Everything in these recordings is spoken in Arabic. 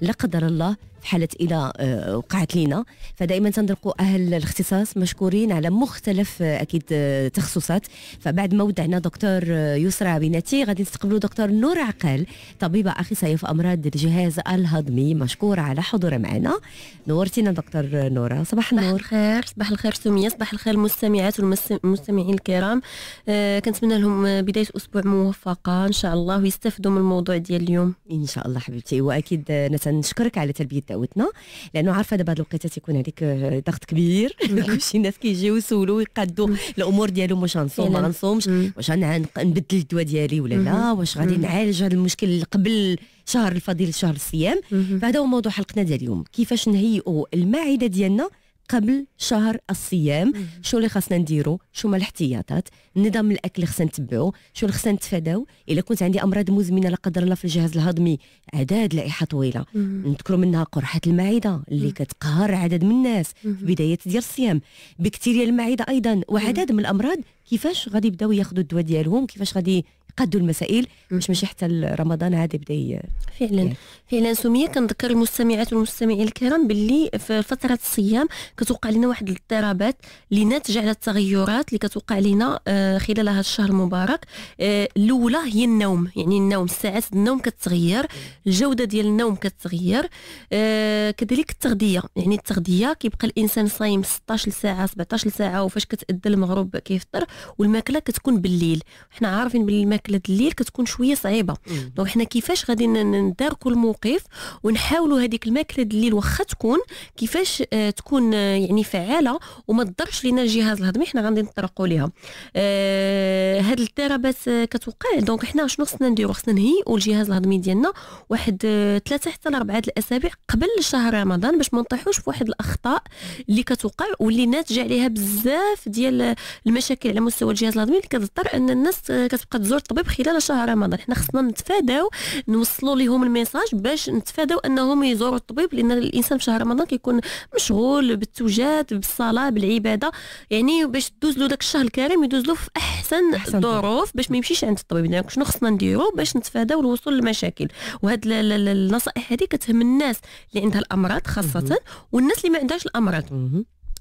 لا قدر الله في حاله إلى آه، وقعت لينا. فدائما تنطلقوا أهل الاختصاص مشكورين على مختلف آه، أكيد آه، تخصصات. فبعد ما ودعنا دكتور يسرى بناتي غادي نستقبلوا دكتور نور عقال طبيبه اخصائيه في أمراض الجهاز الهضمي مشكوره على حضورها معنا. نورتينا دكتور نورا صباح النور. الخير صباح الخير سمية صباح الخير المستمعات والمستمعين الكرام. آه كنتمنى لهم بداية أسبوع موفقة. إن شاء الله ويستفدوا من الموضوع ديال اليوم. إن شاء الله حبيبتي. وأكيد نشكرك على تلبية دعوتنا لأنه عارفة دابا هاد الوقيته تيكون عليك ضغط كبير. كلشي الناس كيجيو يسولوا ويقادوا الأمور ديالهم واش غنصوم ما غنصومش واش نبدل الدواء ديالي ولا لا واش غادي نعالج هذا المشكل قبل شهر الفضيل شهر الصيام. فهذا هو موضوع حلقتنا ديال اليوم. كيفاش نهيئوا المعدة ديالنا قبل شهر الصيام. شو اللي خاصنا نديرو؟ شو هما الاحتياطات؟ نظام الأكل اللي خاصنا نتبعو. شو اللي خاصنا نتفاداو؟ إلا كنت عندي أمراض مزمنة لا قدر الله في الجهاز الهضمي. عدد لائحة طويلة. نذكروا منها قرحة المعدة اللي كتقهر عدد من الناس. في بداية ديال الصيام. بكتيريا المعدة أيضا. وعدد من الأمراض كيفاش غادي يبداو ياخذوا الدواء ديالهم؟ كيفاش غادي يقادوا المسائل؟ باش ماشي حتى رمضان عاد يبدا فعلا. فعلا. سمية كنذكر المستمعات والمستمعين الكرام باللي في فترة الصيام كتوقع لنا واحد الاضطرابات اللي ناتجه على التغيرات اللي كتوقع لنا آه، خلال هذا الشهر المبارك. آه، الأولى هي النوم. يعني النوم ساعات النوم كتغير. الجودة ديال النوم كتغير. آه، كذلك التغذية. يعني التغذية كيبقى الإنسان صايم 16 ساعة 17 ساعة وفاش كتأدى المغرب كيفطر. والماكلة كتكون بالليل. حنا عارفين باللي الماكلة الليل كتكون شوية صعيبة. دونك حنا كيفاش غادي نداركوا الموقف ونحاولوا هذيك الماكلة الليل واخا تكون كيفاش آه تكون آه يعني فعالة وما تضرش لينا الجهاز الهضمي حنا غادي نطرقوا ليها. آه هاد الاضطرابات آه كتوقع؟ donc حنا شنو خصنا نديرو؟ خصنا نهيئوا الجهاز الهضمي ديالنا واحد آه ثلاثة حتى لأربعة الأسابيع قبل شهر رمضان باش ما نطيحوش في واحد الأخطاء اللي كتوقع واللي ناتجة عليها بزاف ديال المشاكل. على مستوى الجهاز الهضمي اللي كتضطر أن الناس كتبقى تزور الطبيب خلال شهر رمضان. حنا خصنا نتفاداو نوصلوا لهم ال message باش نتفاداو أنهم يزوروا الطبيب لأن الإنسان في شهر رمضان كيكون مشغول بالتوجاب بالصلاة بالعبادة. يعني باش دوز له داك الشهر الكريم يدوز له في أحسن, الظروف باش ما يمشيش عند الطبيب. يعني شنو خصنا نديرو باش نتفاداو الوصول للمشاكل. وهاد النصائح هذه كتهم الناس اللي عندها الأمراض خاصة والناس اللي ما عندهاش الأمراض.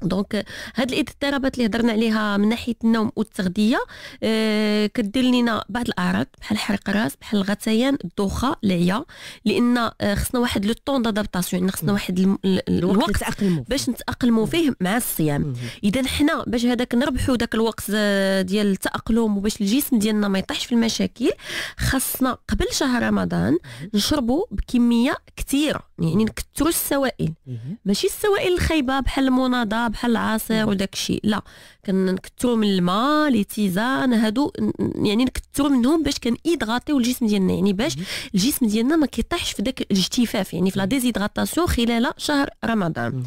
donc هاد الاضطرابات اللي هضرنا عليها من ناحية النوم والتغذية آه كدير لنا بعض الأعراض بحال حرق الراس بحال الغثيان الدوخة العيا لأن آه خصنا واحد لو طون دادابتاسيون يعني خصنا واحد الوقت باش نتاقلموا فيه مع الصيام. إذا حنا باش هذاك نربحوا داك الوقت آه، ديال التأقلم وباش الجسم ديالنا ما يطيحش في المشاكل خاصنا قبل شهر رمضان نشربوا بكمية كثيره يعني نكثروا السوائل. ماشي السوائل الخايبة بحال المناضه بحال العصير وداك الشيء. لا كنكثروا من الماء لي تيزان هادو يعني نكثروا منهم باش كن hydrater يو الجسم ديالنا. يعني باش الجسم ديالنا ما كيطيحش في داك الاجتفاف. يعني في la déshydratation خلال شهر رمضان.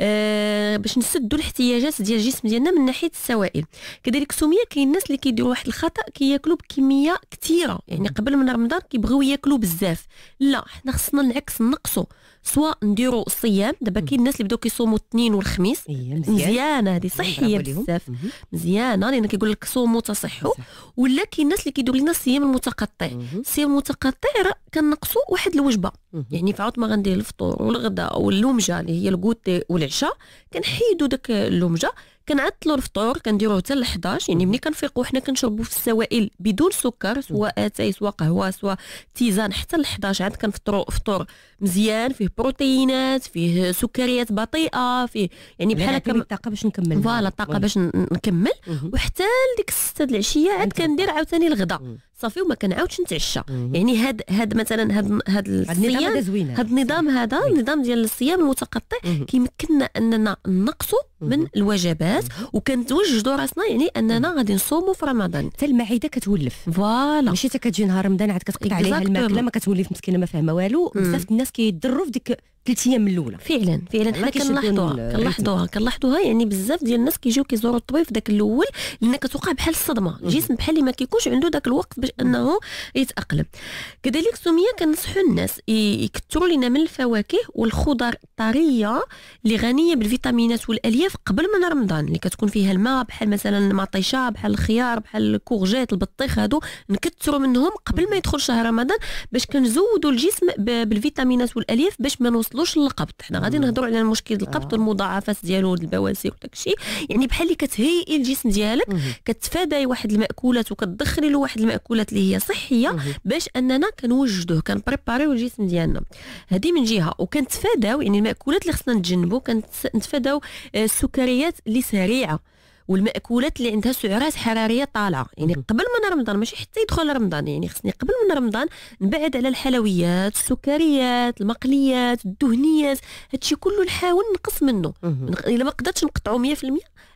آه باش نسدوا الاحتياجات ديال الجسم ديالنا من ناحية السوائل. كذلك سمية كاين الناس اللي كيديروا واحد الخطأ كياكلوا بكمية كثيرة. يعني قبل من رمضان كيبغيو ياكلوا بزاف. لا حنا خصنا العكس نقصوا. سواء نديروا الصيام. دابا كاين الناس اللي بداو كيصوموا الاثنين والخميس. إيه، مزيانة هذه صحية بزاف. مزيانة لأن كيقول لك صوموا تصحوا. ولا كاين الناس اللي كيديروا لنا الصيام المتقطع. الصيام المتقطع راه كنقصوا واحد الوجبة. يعني عوض ما غندير الفطور والغداء وال le mange اللي هي ال goûter والعشاء كنحيدوا داك le mange كنعطلوا الفطور كنديروه حتى ل 11 يعني ملي كنفيقوا حنا كنشربوا في السوائل بدون سكر سواء أتاي سواء قهوة سواء tisane حتى ل 11 عاد كنفطروا فطور مزيان فيه بروتينات فيه سكريات بطيئة فيه يعني بحال هكا الطاقة باش نكمل voilà الطاقة باش نكمل. وحتى لديك 6 العشية عاد كندير عاوتاني الغداء. صافي وما كنعاودش نتعشى. يعني هاد هاد مثلا هاد هاد الصيام هاد النظام هذا النظام ديال الصيام المتقطع كيمكننا أننا نقصوا من الوجبات وكنتوجدوا راسنا يعني أننا غادي نصوموا في رمضان. حتى المعدة كتولف. voilà. ماشي حتى كتجي نهار رمضان عاد كتقطع عليها الماكلة ما كتولف مسكينة ما فاهمة والو. بزاف الناس كيضروا في ديك ثلاث أيام من الأولى. فعلا فعلا. حنا كنلاحظوها كنلاحظوها كنلاحظوها. يعني بزاف ديال الناس كيجيو كيزوروا الطبيب في ذاك الأول لأن كتوقع بحال الصدمة. الجسم بحال اللي ما كيكونش عنده ذاك الوقت باش أنه يتأقلم. كذلك سمية كنصحوا الناس يكثروا لنا من الفواكه والخضر الطرية اللي غنية بالفيتامينات والألياف قبل من رمضان اللي كتكون فيها الماء بحال مثلا المطيشه بحال الخيار بحال الكورجيت البطيخ هادو. نكثروا منهم قبل ما يدخل شهر رمضان باش كنزودوا الجسم بالفيتامينات والألياف باش ما نوصلوش للقبض. حنا غادي نهضروا على المشكل القبض والمضاعفات ديالو البواسير وداك الشيء. يعني بحال اللي كتهيئي الجسم ديالك كتفاداي واحد المأكولات وكتدخلي له واحد المأكولات اللي هي صحية باش أننا كنوجدوه كنبريباريو الجسم ديالنا. هذه من جهة. وكنتفاداو يعني المأكولات اللي خصنا نتجنبوا كنتفاداو آه، السكريات اللي سريعة. والمأكولات اللي عندها سعرات حرارية طالعة. يعني قبل من رمضان ماشي حتى يدخل رمضان يعني خصني قبل من رمضان نبعد على الحلويات السكريات المقليات الدهنيات هادشي كله نحاول نقص منه. إلا ما قدرتش نقطعو 100%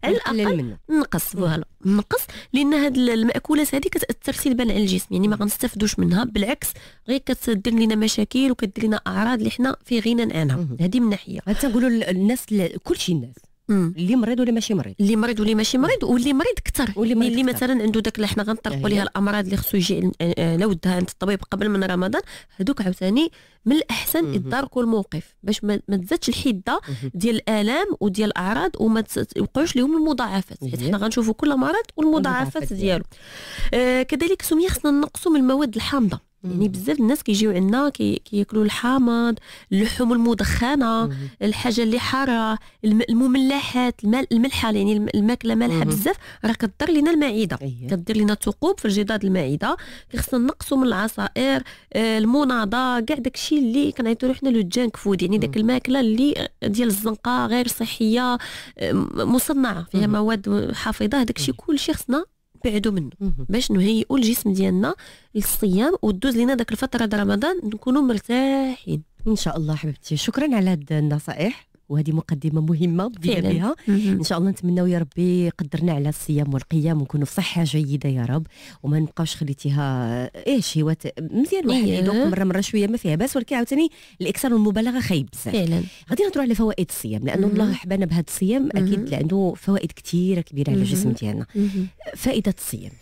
على الأقل نقص فوالا نقص لأن هاد المأكولات هذه كتأثر سلبا على الجسم يعني ما غنستافدوش منها بالعكس غير كتدير لنا مشاكل وكدير لنا أعراض اللي حنا في غنى عنها. هذه من ناحية. تنقولوا الناس كلشي الناس. اللي مريض واللي ماشي مريض. اللي مريض واللي ماشي مريض واللي مريض كثر واللي مريض اللي مثلا عنده داك اللي حنا غنطرقوا ليها الأمراض اللي خصو يجي لودها عند الطبيب قبل من رمضان هذوك عاوتاني من الأحسن يداركوا الموقف باش ما تزادش الحدة ديال الآلام وديال الأعراض وما يوقعوش لهم المضاعفات. حيت حنا غنشوفوا كل مرض والمضاعفات ديالو. آه كذلك سميه خصنا نقصوا من المواد الحامضة. يعني بزاف الناس كيجيو عندنا كي كياكلوا الحامض اللحوم المدخنة الحاجة اللي حارة المملحات الملحة يعني الماكلة مالحة بزاف راه كضر لنا المعدة. كدير لنا ثقوب في الجدار المعدة خصنا نقصوا من العصائر آه، المونادا كاع داكشي اللي كنعيطوا حنا le junk food. يعني داك الماكلة اللي ديال الزنقة غير صحية آه، مصنعة فيها مواد حافظة الشيء كلشي خصنا نبعدوا منه. باش نهيئوا الجسم ديالنا للصيام ودوز لنا داك الفترة د رمضان نكونوا مرتاحين. إن شاء الله حبيبتي. شكرا على هاد النصائح. وهذه مقدمة مهمة بدينا بها. إن شاء الله نتمناو يا ربي يقدرنا على الصيام والقيام ونكونوا في صحة جيدة يا رب. وما نبقاوش خليتيها إيه شهوات مزيان واحد إيه. يذوق مرة مرة شوية ما فيها باس ولكن عاوتاني الإكثار والمبالغة خايب بزاف. فعلا. غادي نهضروا على فوائد الصيام لأنه الله حبانا بهذا الصيام أكيد عنده فوائد كثيره كبيرة على الجسم ديالنا. فائدة الصيام.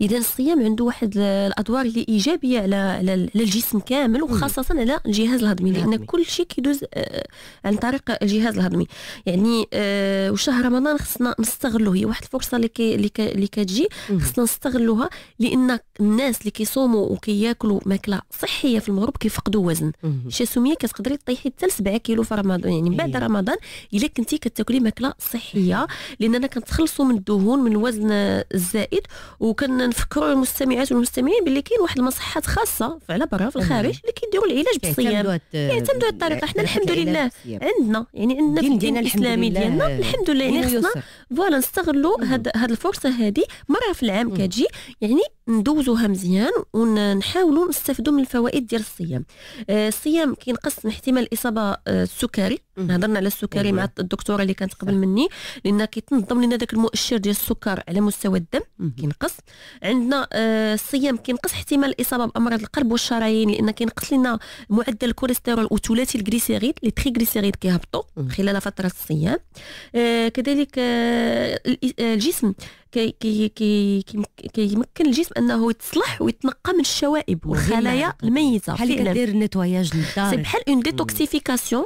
إذا الصيام عنده واحد الأدوار اللي إيجابية على على الجسم كامل وخاصة على الجهاز الهضمي لأن كل شيء كيدوز آه، عن طريق الجهاز الهضمي. يعني آه وشهر رمضان خصنا نستغلوه. هي واحد الفرصة اللي كي اللي, كتجي خصنا نستغلوها لأن الناس اللي كيصوموا وكياكلوا ماكلة صحية في المغرب كيفقدوا وزن. شي سمية كتقدري طيحي حتى 7 كيلو في رمضان. يعني بعد رمضان إلا كنتي كتاكلي ماكلة صحية لأننا كنتخلصوا من الدهون من الوزن الزائد وكنفكروا المستمعات والمستمعين باللي كاين واحد المصحات خاصة على برا في الخارج اللي كيديروا العلاج بالصيام يعتمدوا هذه الطريقة حنا الحمد لله عندنا. يعني عندنا في الدين الإسلامي ديالنا. الحمد لله. يعني خصنا voilà نستغلوا هاد هاد الفرصة هذه مرة في العام كتجي. يعني ندوزوها مزيان ونحاولوا نستافدوا من الفوائد ديال الصيام. آه الصيام كينقص من احتمال الإصابة آه السكري. هضرنا على السكري مع الدكتورة اللي كانت قبل مني لأن كيتنظم لنا داك المؤشر ديال السكر على مستوى الدم كينقص. عندنا آه الصيام كينقص احتمال الاصابه بأمراض القلب والشرايين لأن كينقص لنا معدل الكوليسترول وثلاثي الجليسيريد les triglycérides كيهبطوا خلال فترة الصيام. آه كذلك آه الجسم كي كي كي كيمكن الجسم أنه يتصلح ويتنقى من الشوائب والخلايا الميته بحال كدير nettoyage للدار. بحال une détoxification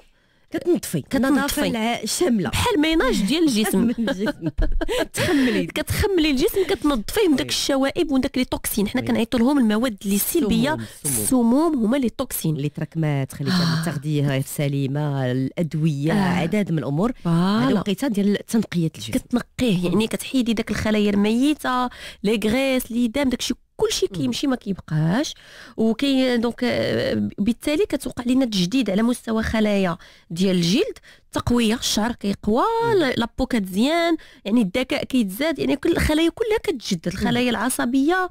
كتنطفي كتنظفي شاملة. بحال ménage ديال الجسم. تخملي. كتخملي الجسم كتنظفيه من داك الشوائب وداك les toxines. حنا كنعيطوا لهم المواد اللي سلبية. السموم هما les toxines. اللي تراكمات خليك آه. التغذية السليمه الأدوية آه. عدد من الأمور. هذا وقيته ديال تنقية الجسم. كتنقيه يعني كتحيدي داك الخلايا الميتة les graisses لي دام داكشي كل شيء كيمشي ما كيبقاش. وكي donc آه، بالتالي كتوقع لنا تجديد على مستوى خلايا ديال الجلد. تقوية الشعر كيقوى la peau كتزيان. يعني الذكاء كيتزاد. يعني كل الخلايا كلها كتجدد. الخلايا العصبية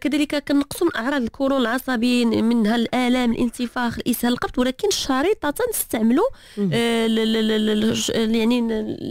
كذلك كنقصوا من أعراض الكولون العصبي منها الآلام الانتفاخ الإسهال القبض ولكن الشريطة نستعملوا آه يعني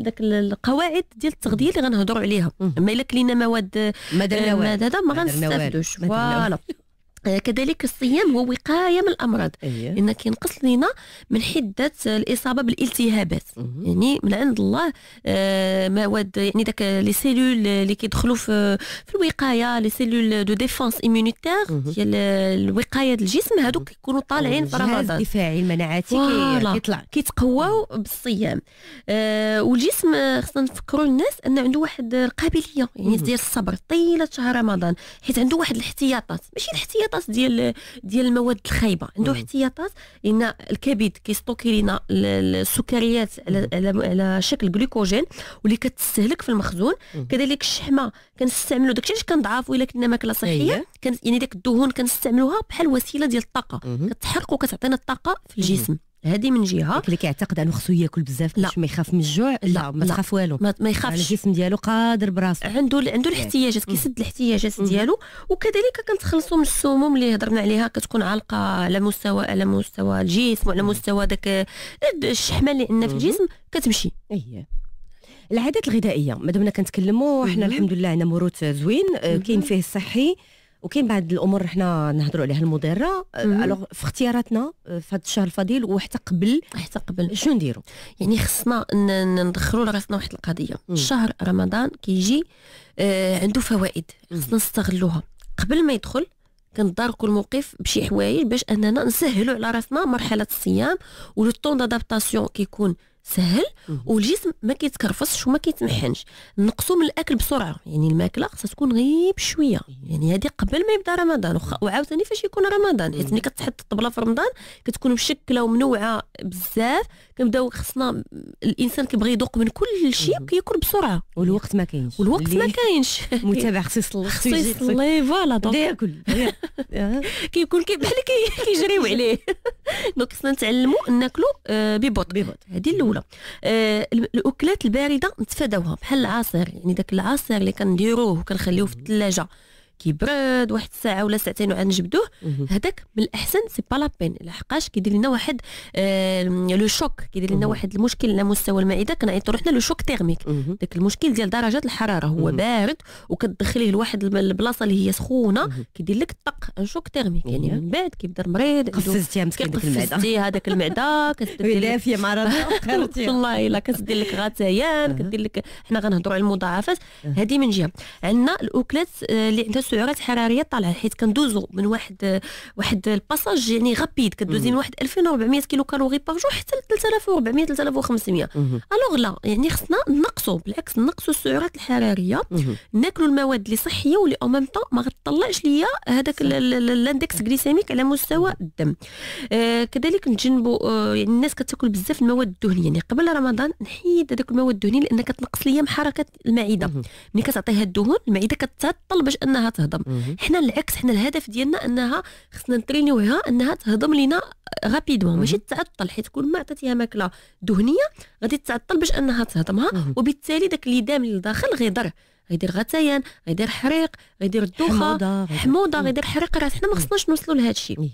داك القواعد ديال التغذية اللي غنهضروا عليها. أما إلا كلينا مواد درنا آه، ما ما غنستافدوش. voilà. آه، كذلك الصيام هو وقاية من الأمراض أيه. لأن كينقص لنا من حدة الإصابة بالالتهابات مهم. يعني من عند الله آه، مواد يعني داك les cellules اللي كيدخلوا في في الوقاية les cellules de défense immunitaire. ديال الوقاية الجسم هذوك كيكونوا طالعين في رمضان الدفاعي. كي- كيطلع كيتقواو بالصيام آه والجسم آه، خصنا نفكروا الناس أن عنده واحد القابلية يعني. ديال الصبر طيلة شهر رمضان حيت عنده واحد الاحتياطات ماشي الاحتياطات ديال ديال المواد الخايبة عنده. احتياطات ان الكبد كي stocker لنا ال- ال- السكريات على على, شكل جلوكوجين واللي كتستهلك في المخزون. كذلك الشحمة كنستعملوا داكشي علاش كنضعفوا الا كنا ماكله صحيه أيه. كان يعني داك الدهون كنستعملوها بحال وسيلة ديال الطاقة. كتحرق وكتعطينا الطاقة في الجسم هذه من جهة اللي كيعتقد انه خصو ياكل بزاف. باش ما يخاف من الجوع لا, لا، ما. تخاف والو ما, يخافش الجسم ديالو قادر براسو عنده عنده الاحتياجات. كيسد الاحتياجات مم. ديالو وكذلك كنتخلصوا من السموم اللي هضرنا عليها كتكون عالقة على مستوى على مستوى الجسم وعلى مستوى داك الشحمة اللي عندنا في مم. الجسم كتمشي إيه العادات الغذائية ما دمنا كنتكلموا حنا مهم. الحمد لله عندنا موروث زوين آه،. كاين فيه الصحي وكاين بعض الأمور حنا نهضروا عليها المضره آه،. الوغ في اختياراتنا آه، في هذا الشهر الفضيل وحتى قبل حتى قبل شنو نديروا يعني خصنا ندخلوا لراسنا واحد القضية مم. شهر رمضان كيجي آه عنده فوائد. خصنا نستغلوها قبل ما يدخل كنتداركوا الموقف بشي حوايج باش أننا نسهلوا على راسنا مرحلة الصيام ولو طون دادابتاسيون كيكون سهل. والجسم ما كيتكرفصش وما كيتمحنش. نقصوا من الأكل بسرعة. يعني الماكلة خصها تكون غير بشويه يعني هذه قبل ما يبدأ رمضان. وعاوتاني فاش يكون رمضان. حيت ملي كتحط الطبلة في رمضان كتكون مشكلة ومنوعة بزاف. كنبداو خصنا الإنسان كيبغي يذوق من كل شيء. كياكل بسرعة. والوقت ما كاينش. والوقت ما كاينش. متابع خصو يصلي خصو يصلي voilà donc ياكل. كيكون كي بحال كي- كيجريو عليه. donc خصنا نتعلموا ناكلوا آه، ببطء. ببطء. هذه الأولى. آه الأكلات الباردة نتفاداوها بحال العصير. يعني داك العصير اللي كنديروه وكنخليوه في الثلاجة. كيبرد واحد الساعة ولا ساعتين وعاد نجبدوه. هذاك من الأحسن سي با لابين لحقاش كيدير لنا واحد آه لو شوك كيدير لنا. واحد المشكل على مستوى المعده كنعيطوا روحنا لو شوك تيرميك. داك المشكل ديال درجات الحرارة هو. بارد وكتدخليه لواحد البلاصة اللي هي سخونة. كيدير لك طق ان شوك تيرميك يعني. من بعد كيبدأ المريض قفزتيها مسكين ديك المعدة كيقفزتي هذاك المعدة كتدير دافيه مع راسها خرتيها والله إلا كتدير لك غثيان. كدير لك حنا غنهضروا على المضاعفات. هذه من جهة عندنا الأكلات آه، اللي عندها سعرات حرارية طالعة حيت كندوزو من واحد واحد ال passage يعني rapide كدوزي. من واحد 2400 kilocalories par jour حتى ل 3400 3500 مهم. alors لا يعني خصنا نقصوا بالعكس نقصوا السعرات الحرارية. ناكلوا المواد اللي صحية واللي au même temps ما غتطلعش ليا هذاك ال- ال- ال- index glycémique على مستوى الدم آه كذلك نتجنبوا آه يعني الناس كتاكل بزاف المواد الدهنية يعني قبل رمضان نحيد هذوك المواد الدهنية لأن كتنقص ليا من حركة المعدة. ملي كتعطيها الدهون المعدة كتعطل باش أنها تهضم. حنا العكس حنا الهدف ديالنا أنها خصنا نترينيوها أنها تهضم لينا غابيدمون ماشي. تعطل حيت كل ما عطيتيها ماكلة دهنية غادي تعطل باش أنها تهضمها. وبالتالي داك اللي لداخل غيضر غيدير غثيان غيدير حريق غيدير الدوخة حموضة. غيدير حريق راه حنا ما خصناش نوصلوا لهذا الشيء.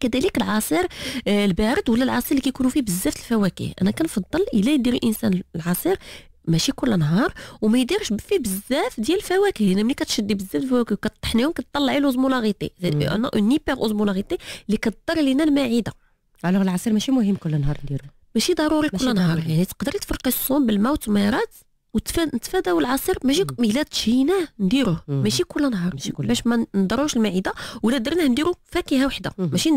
كذلك العصير آه، البارد ولا العصير اللي كيكونوا فيه بزاف الفواكه أنا كنفضل إلا يدير الإنسان العصير ماشي كل نهار وما يديرش فيه بزاف ديال الفواكه. لأن ملي كتشدي بزاف الفواكه وكطحنيهم كتطلعي لوزمولاغيتي. أنا اون هيبر اوزمولاغيتي اللي كضر لينا المعده الوغ العصير ماشي مهم كل نهار نديرو. ماشي ضروري ماشي كل نهار. يعني تقدري تفرقي الصوم بالماء والتميرات ونتفاداو العصير. ماشي. إلا تشيناه نديروه. ماشي كل نهار. ماشي كل باش ما نضروش المعدة ولا درناه نديرو فاكهة وحدة. ماشي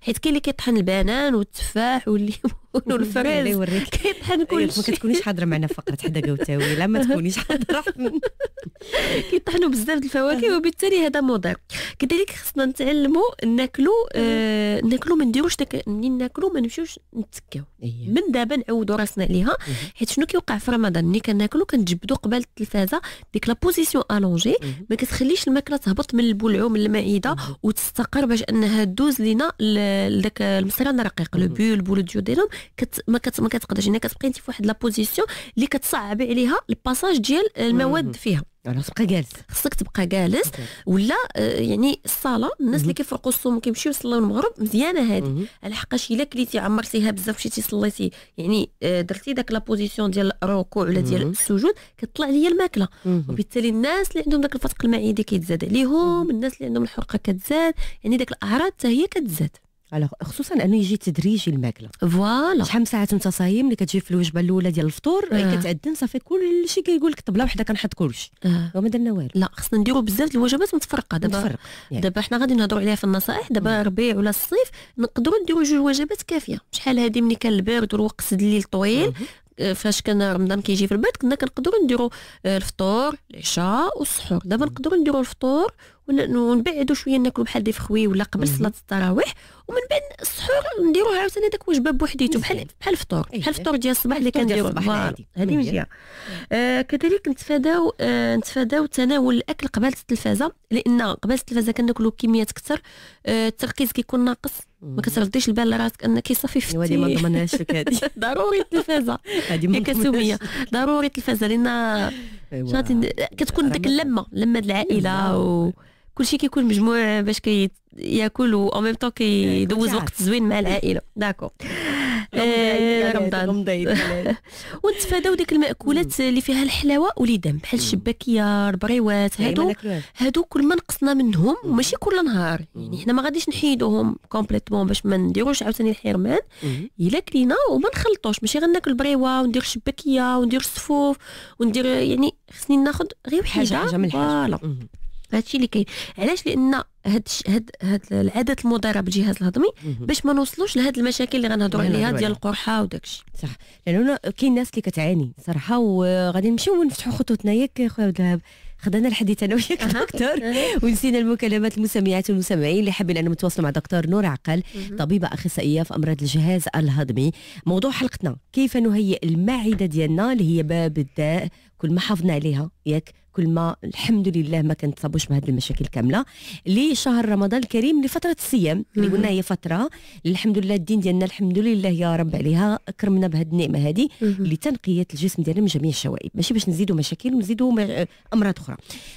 حيت كاين اللي كيطحن البنان والتفاح والليمون. والفريز يوريك. كيطحن أيوة، كل ما شيء؟ كتكونيش حاضرة معنا فقره حدا قوتاوي لا ما تكونيش حاضرة. كيطحنوا بزاف الفواكه وبالتالي هذا مضر كذلك خصنا نتعلموا ناكلوا آه ناكلوا ما نديروش داك منين ناكلوا ما نمشيوش نتكاو. إيه. من دابا نعودوا راسنا عليها. حيت شنو كيوقع في رمضان؟ ملي كناكلوا كنجبدوا قبل التلفازة ديك la position allongée. ما كتخليش الماكلة تهبط من البلعوم من المعده. وتستقر باش أنها دوز لينا لذاك المصران الرقيق le. bulbe bulbe duodénum كت ما, كت ما كتقدرش. هنا كتبقي انت في واحد la position اللي كتصعب عليها ال passage ديال المواد فيها. على تبقى جالس. خصك تبقى جالس ولا آه، يعني الصالة الناس اللي كيفرقوا الصوم كيمشيو يصليو المغرب مزيانة هذه. على حقاش إلا كليتي عمرتيها بزاف مشيتي صليتي يعني آه، درتي داك la position ديال الركوع ولا ديال السجود كتطلع ليا الماكلة. وبالتالي الناس اللي عندهم داك الفتق المعدي كيتزاد عليهم الناس اللي عندهم الحرقة كتزاد يعني داك الأعراض حتى هي كتزاد. alors خصوصا أنه يجي تدريجي الماكله voilà شحال من ساعات انت صايم اللي كتجي في الوجبة الأولى ديال الفطور آه. كتعدن صافي كلشي كيقول لك طبله وحدة كنحط كلشي. آه. وما درنا والو. لا خصنا نديروا بزاف الوجبات متفرقة. دابا متفرق يعني. دابا حنا غادي نهضروا عليها في النصائح. دابا ربيع ولا الصيف نقدروا نديروا جوج وجبات كافية. شحال هذه ملي كان البرد والوقت الليل طويل فاش كان رمضان كيجي في البرد كنا كنقدروا نديروا آه، الفطور العشاء والسحور. دابا نقدروا نديروا الفطور ونبعدوا شوية ناكلوا بحال دي فخوي ولا قبل صلاة التراويح ومن بعد السحور نديروه عاوتاني داك وجبة بوحديته بحال بحال الفطور. بحال الفطور ديال الصباح اللي كنديروا هذه مزيان. آه كذلك نتفاداو آه نتفاداو تناول الأكل قبل التلفازة لأن قبل التلفازة كناكلوا كميات كثر آه التركيز كيكون ناقص. ما كترديش البال لراسك انك صافي فتي هذه ما ضمناش لك هذه. ضروري التلفازة. هذه كسوميه ضروري التلفازة لأن كتكون ديك اللمة لمه العائلة و كلشي كيكون مجموع باش كياكل و أو ميم طون كيدوز وقت زوين مع العائلة. داكور رمضان ونتفاداو ديك المأكولات اللي فيها الحلاوة وليدم بحال الشباكيه البريوات هادو هادو كل ما نقصنا منهم وماشي كل نهار. يعني حنا ما غاديش نحيدوهم complètement باش ما نديروش عاوتاني الحرمان. إلا كلينا وما نخلطوش ماشي غناكل بريوه وندير الشباكيه وندير السفوف وندير يعني خصني ناخذ غير وحده حاجة من الحاجة. هادشي اللي كاين. علاش؟ لأن هاد هاد هاد العادات المضره بالجهاز الهضمي باش ما نوصلوش لهاد المشاكل اللي غنهضروا عليها ديال القرحة وداكشي. صح لأنه كاين ناس اللي كتعاني صراحة وغادي نمشيو ونفتحوا خطوطنا ياك خويا ذهب خدنا الحديث أنا وياك دكتور. ونسينا المكالمات المستمعات والمستمعين اللي حابين انهم يتواصلوا مع دكتور نور عقل طبيبة أخصائية في أمراض الجهاز الهضمي. موضوع حلقتنا كيف نهيئ المعدة ديالنا اللي هي باب الداء؟ كل ما حافظنا عليها. ياك؟ كل ما الحمد لله ما كنتصابوش بهذه المشاكل كاملة. لشهر رمضان الكريم لفترة الصيام اللي قلنا هي فترة. الحمد لله الدين ديالنا الحمد لله يا رب عليها أكرمنا بهذه النعمة هذه لتنقيه الجسم ديالنا من جميع الشوائب. ماشي باش نزيدوا مشاكل ونزيدوا أمراض أخرى.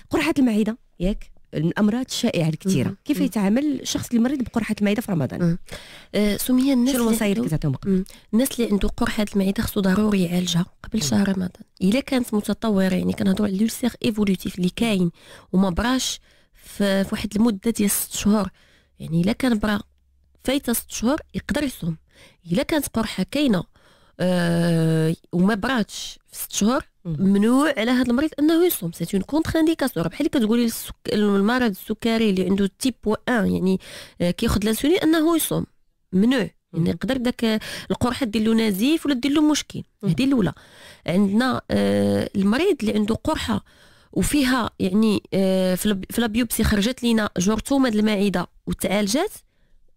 قرحة المعدة ياك؟ الأمراض الشائعة الكثيرة. كيف يتعامل الشخص اللي مريض بقرحة المعدة في رمضان؟ آه سمية الناس شنو الوصايا اللي كتعطيهم الناس اللي عنده قرحة المعدة خصو ضروري يعالجها قبل شهر رمضان. إلا كانت متطورة يعني كنهضروا على l'ulcère évolutif اللي كاين وما براش في, واحد المدة ديال ست شهور. يعني إلا كان برا فايتة ست شهور يقدر يصوم. إلا كانت قرحة كاينة آه وما براتش في ست شهور ممنوع على هذا المريض أنه يصوم. c'est une contre-indication بحال اللي كتقولي السك... المرض السكري اللي عنده type 1 يعني آه، كياخذ الانسولين أنه يصوم. ممنوع يعني يقدر داك القرحه دير له نزيف ولا دير له مشكل. هذه الأولى. عندنا آه المريض اللي عنده قرحة وفيها يعني آه في la biopsie خرجت لينا جرثومه المعدة وتعالجات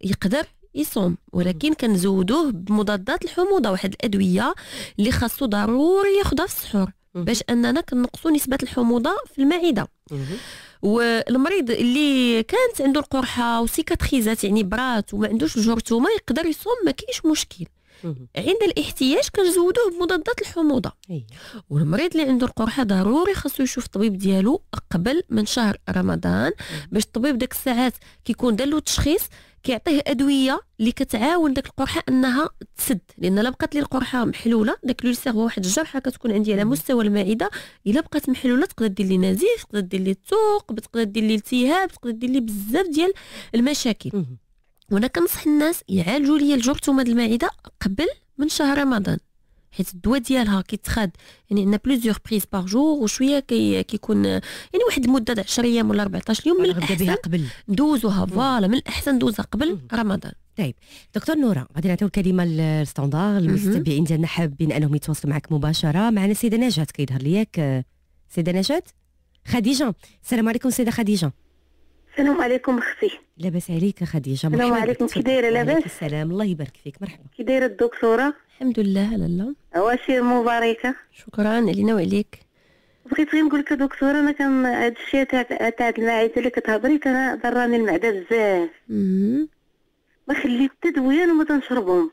يقدر يصوم ولكن كنزودوه بمضادات الحموضة واحد الأدوية اللي خاصو ضروري ياخذها في السحور باش أننا كنقصوا نسبة الحموضة في المعدة. والمريض اللي كانت عنده القرحة وسيكاتريزات يعني برات وما عندوش الجرثومه يقدر يصوم ما كاينش مشكل. عند الاحتياج كنزودوه بمضادات الحموضة. والمريض اللي عنده القرحة ضروري خاصو يشوف الطبيب ديالو قبل من شهر رمضان باش الطبيب داك الساعات كيكون دار له تشخيص كيعطيه أدوية اللي كتعاون داك القرحة أنها تسد لأن لا بقات لي القرحة محلولة داك لولسير هو واحد الجرحه كتكون عندي على مستوى المعدة إلا بقات محلولة تقدر دير لي نزيف تقدر دير لي التوق تقدر دير لي التهاب تقدر دير لي بزاف ديال المشاكل. وأنا كنصح الناس يعالجوا لي الجرثومه المعدة قبل من شهر رمضان. حيت الدواء ديالها كيتخاد. يعني عندنا plusieurs prises par jour وشويه كي كيكون يعني واحد المدة 10 أيام ولا 14 يوم من الأحسن قبل. ندوزوها. voilà من الأحسن ندوزها قبل رمضان. طيب. دكتور نورا غادي نعطيو الكلمة لل standard المستمعين ديالنا. حابين أنهم يتواصلوا معك مباشرة معنا السيده نجاة كيظهر لي ياك سيدة نجاة؟ خديجة. السلام عليكم سيدة خديجة. السلام عليكم أختي. لاباس عليك خديجة. مرحبا السلام عليكم كي دايرة لاباس؟ السلام. الله يبارك فيك. مرحبا. كي دايرة الدكتورة؟ الحمد لله لاله عواشر مباركة؟ شكرا علينا وعليك. بغيت غير نقول لك دكتورة أنا كان هذا الشيء تاع تاع المعدة اللي كتهضري كان ضراني المعدة بزاف. ما خليت دويان وما تنشربهم.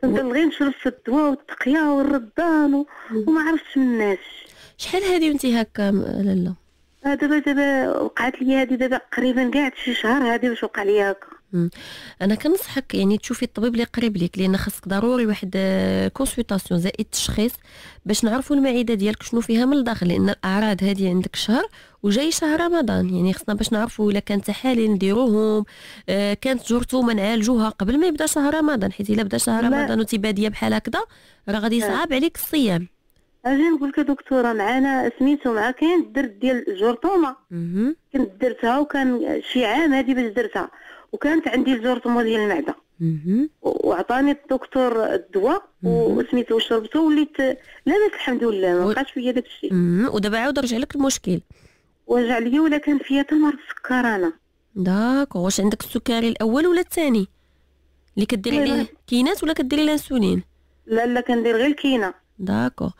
كنضل غير نشرب في الدواء والتقيا والردان و... وما عرفتش من الناس شحال هذه وانت هكا لالا؟ دابا دابا وقعت لي هذه دابا قريبا كاع شي شهر هذه باش وقع لي هكا؟ أنا كنصحك يعني تشوفي الطبيب اللي قريب ليك لأن خاصك ضروري واحد consultation زائد تشخيص باش نعرفوا المعدة ديالك شنو فيها من الداخل لأن الأعراض هذه عندك شهر وجاي شهر رمضان يعني خصنا باش نعرفوا إلا كان تحاليل نديروهم آه كانت جرثومه نعالجوها قبل ما يبدأ شهر رمضان حيت إلا بدأ شهر. رمضان وانت باديه بحال هكذا راه غادي آه. يصعب عليك الصيام أجي نقول لك دكتورة معانا سميتو مع كاين الدرت ديال الجرثومه. كنت درتها وكان شي عام هذه باش درتها وكانت عندي الجرثومه ديال المعدة. وعطاني الدكتور الدواء وسميتو وشربته وليت لاباس الحمد لله ما بقاش فيا داك الشيء. ودابا عاود رجع لك المشكل. وجع ليا ولا كان فيا حتى مرض السكر أنا. d'accord واش عندك السكري الأول ولا الثاني؟ اللي كديري لا، عليه. كينات ولا كديري الانسولين؟ لا لا كندير غير الكينة. d'accord.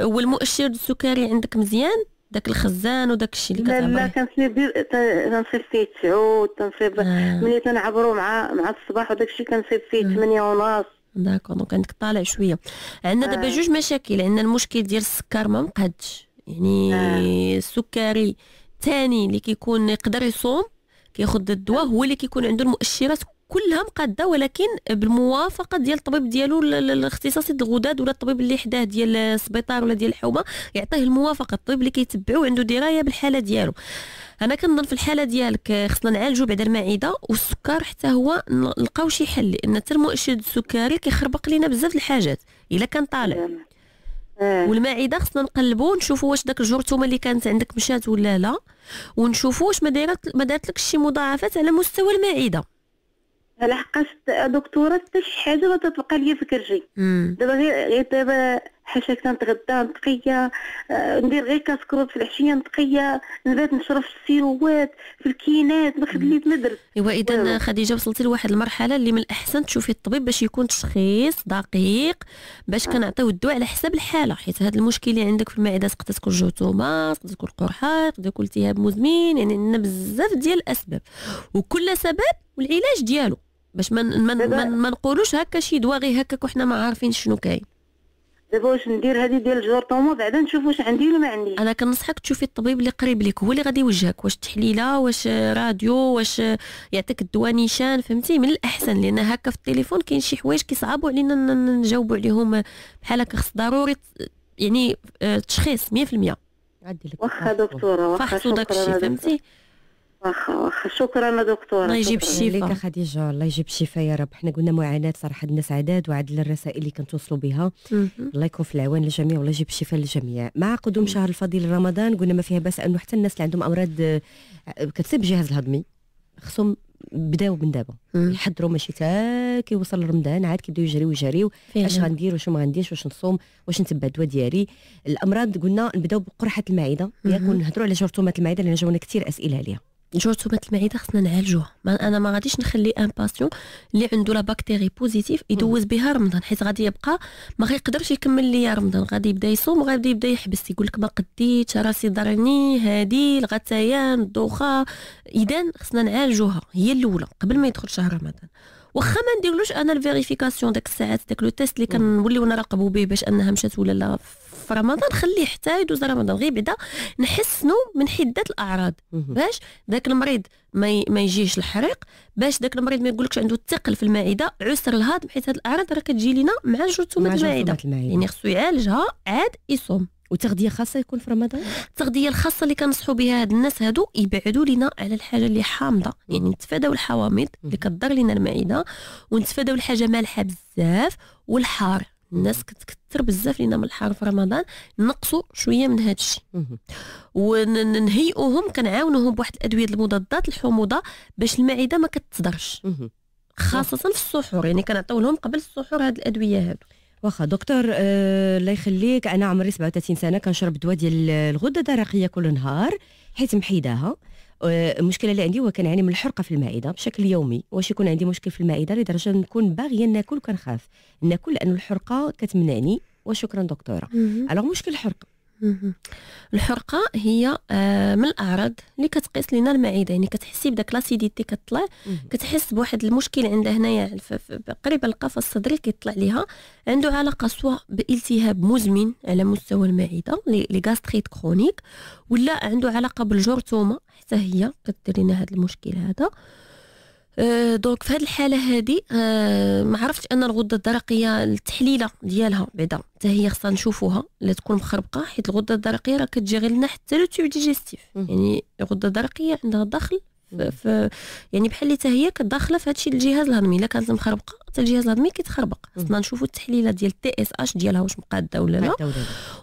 والمؤشر السكري عندك مزيان؟ داك الخزان وداك الشيء اللي لا كتعبر لا عليه. كنصيب تنصيب فيه تسعود تنصيب آه. ملي تنعبرو مع مع الصباح وداك الشيء كنصيب فيه ثمانية ونص d'accord donc عندك طالع شوية عندنا دابا آه. جوج مشاكل عندنا المشكل ديال السكر ما مقادش يعني آه. السكري الثاني اللي كيكون يقدر يصوم كياخذ الدواء هو اللي كيكون عنده المؤشرات كلها مقادة ولكن بالموافقة ديال الطبيب ديالو ال- ال- الاختصاصي د الغدد ولا الطبيب اللي حداه ديال السبيطار ولا ديال الحومة يعطيه الموافقة. الطبيب اللي كيتبعو عنده دراية بالحالة ديالو. أنا كنظن في الحالة ديالك خصنا نعالجوا بعد المعدة والسكر حتى هو نلقاو شي حل لأن حتى المؤشر السكري كيخربق لينا بزاف الحاجات إلا كان طالع. آه. والمعدة خصنا نقلبوا نشوفوا واش داك الجرثومه اللي كانت عندك مشات ولا لا ونشوفوا واش ما دارت ما دارت لك شي مضاعفات على مستوى المعدة. لحقاش دكتورة حتى شي حاجة ما تتبقى ليا في كرجي. دابا غير غير دابا حاشاك تنتغدى نتقيا آه، ندير غير كاسكروت في العشية نتقيا نبات نشرب في السيروات في الكينات ما خليت ما درت إيوا إذا. خديجة وصلتي لواحد المرحلة اللي من الأحسن تشوفي الطبيب باش يكون تشخيص دقيق باش كنعطيو الدواء على حساب الحالة. حيت هذا المشكل اللي عندك في المعدة تقدر تكون جرثومه تقدر تكون قرحه تقدر تكون التهاب مزمن يعني عندنا بزاف ديال الأسباب. وكل سبب والعلاج ديالو. باش ما ما نقولوش هكا شي دواء غير هكاك وحنا ما عارفين شنو كاين. دابا واش ندير هذه ديال الجرثومه بعدا نشوف واش عندي ولا ما عنديش. أنا كنصحك تشوفي الطبيب اللي قريب لك هو اللي غادي يوجهك واش تحليلة واش راديو واش يعطيك الدواء نيشان فهمتي؟ من الأحسن لأن هكا في التليفون كاين شي حوايج كيصعبوا علينا نجاوبوا عليهم بحال هكا خص ضروري يعني آه، تشخيص 100% عدي لك. واخا دكتورة واخا فحصوا داك شكرا الشيء دكتورة. فهمتي؟ واخا واخا شكرا دكتورة الله يجيب. الشفاء. لك خديجة الله يجيب الشفاء يا رب حنا قلنا معاناة صراحة الناس عداد وعدل الرسائل اللي كنتوصلوا بها. الله يكون في العوان للجميع والله يجيب الشفاء للجميع مع قدوم شهر الفضيل رمضان قلنا ما فيها بأس أنه حتى الناس اللي عندهم أمراض آه، كتصيب الجهاز الهضمي خصهم بداو من دابا. يحضروا ماشي تا كيوصل رمضان عاد كيبداو يجريو يجريو أش. غندير واش ما غنديرش واش نصوم واش نتبع الدواء ديالي الأمراض قلنا نبداو بقرحة المعدة ياك مهم. ونهضروا على جرثومة المعدة لأن جاونا كثير أسئلة عليها جرثومه المعدة خصنا نعالجوها ما أنا ما غاديش نخلي un patient اللي عنده la bactérie positive يدوز بها رمضان حيت غادي يبقى ما غيقدرش يكمل ليا رمضان. غادي يبدا يصوم وغادي يبدا يحبس يقول لك ما قديت راسي ضرني هادي الغثيان الدوخه اذا خصنا نعالجوها هي الأولى قبل ما يدخل شهر رمضان. واخا ما نديرلوش أنا ال vérification داك الساعات داك le test اللي كنوليو نراقبوا به باش أنها مشات ولا لا في رمضان خليه حتى يدوز رمضان. غير بعدا نحسنوا من حده الأعراض. باش داك المريض ما. ما يجيش الحريق باش داك المريض ما يقولكش عنده الثقل في المعده عسر الهضم حيت هاد الأعراض راه كتجي لينا مع جرثومه مع المعده يعني خصو يعالجها عاد يصوم. وتغذية خاصة يكون في رمضان؟ التغذيه الخاصة اللي كنصحوا بها هاد الناس هادو يبعدوا لينا على الحاجة اللي حامضة. يعني نتفاداو الحوامض اللي كتضر لينا المعده ونتفاداو الحاجة مالحة بزاف والحار. الناس كتكثر بزاف لينا من الحار في رمضان نقصوا شوية من هاد الشيء. ونهيئوهم كنعاونوهم بواحد الأدوية المضادات الحموضة باش المعدة ما كتصدرش. خاصة في السحور يعني كنعطيو لهم قبل السحور هاد الأدوية هادو. واخا دكتور آه الله يخليك. أنا عمري 37 سنة كنشرب دواء ديال الغدة الدرقية كل نهار حيت محيداها. آه، المشكلة اللي عندي هو كنعاني من الحرقة في المعده بشكل يومي. واش يكون عندي مشكل في المعده لدرجة نكون باغية ناكل كنخاف. ناكل لأن الحرقة كتمنعني. وشكرا دكتورة. alors مشكل الحرقه الحرقة هي آه، من الأعراض اللي كتقيس لنا المعدة. يعني كتحسي بداك l'acidité كتطلع كتحس بواحد المشكل عندها هنايا قريبه القفص الصدري كيطلع ليها. عنده علاقة سواء بالتهاب مزمن على مستوى المعدة les gastrites chroniques ولا عنده علاقة بالجرثومه حتى هي كدير لنا هذا المشكل هذا. أه donc في هذه الحالة هذه أه ما عرفتش أن الغدة الدرقية التحليلة ديالها بعدا حتى هي خصنا نشوفوها لا تكون مخربقة حيت الغدة الدرقية راه كتجي غير لنا حتى le tube digestif يعني الغدة الدرقية عندها دخل ف يعني بحال اللي هي كداخله في هادشي الجهاز الهضمي إلا كانت مخربقة حتى الجهاز الهضمي كيتخربق. خصنا نشوفوا التحليلة ديال ال TSH ديالها واش مقاده ولا لا.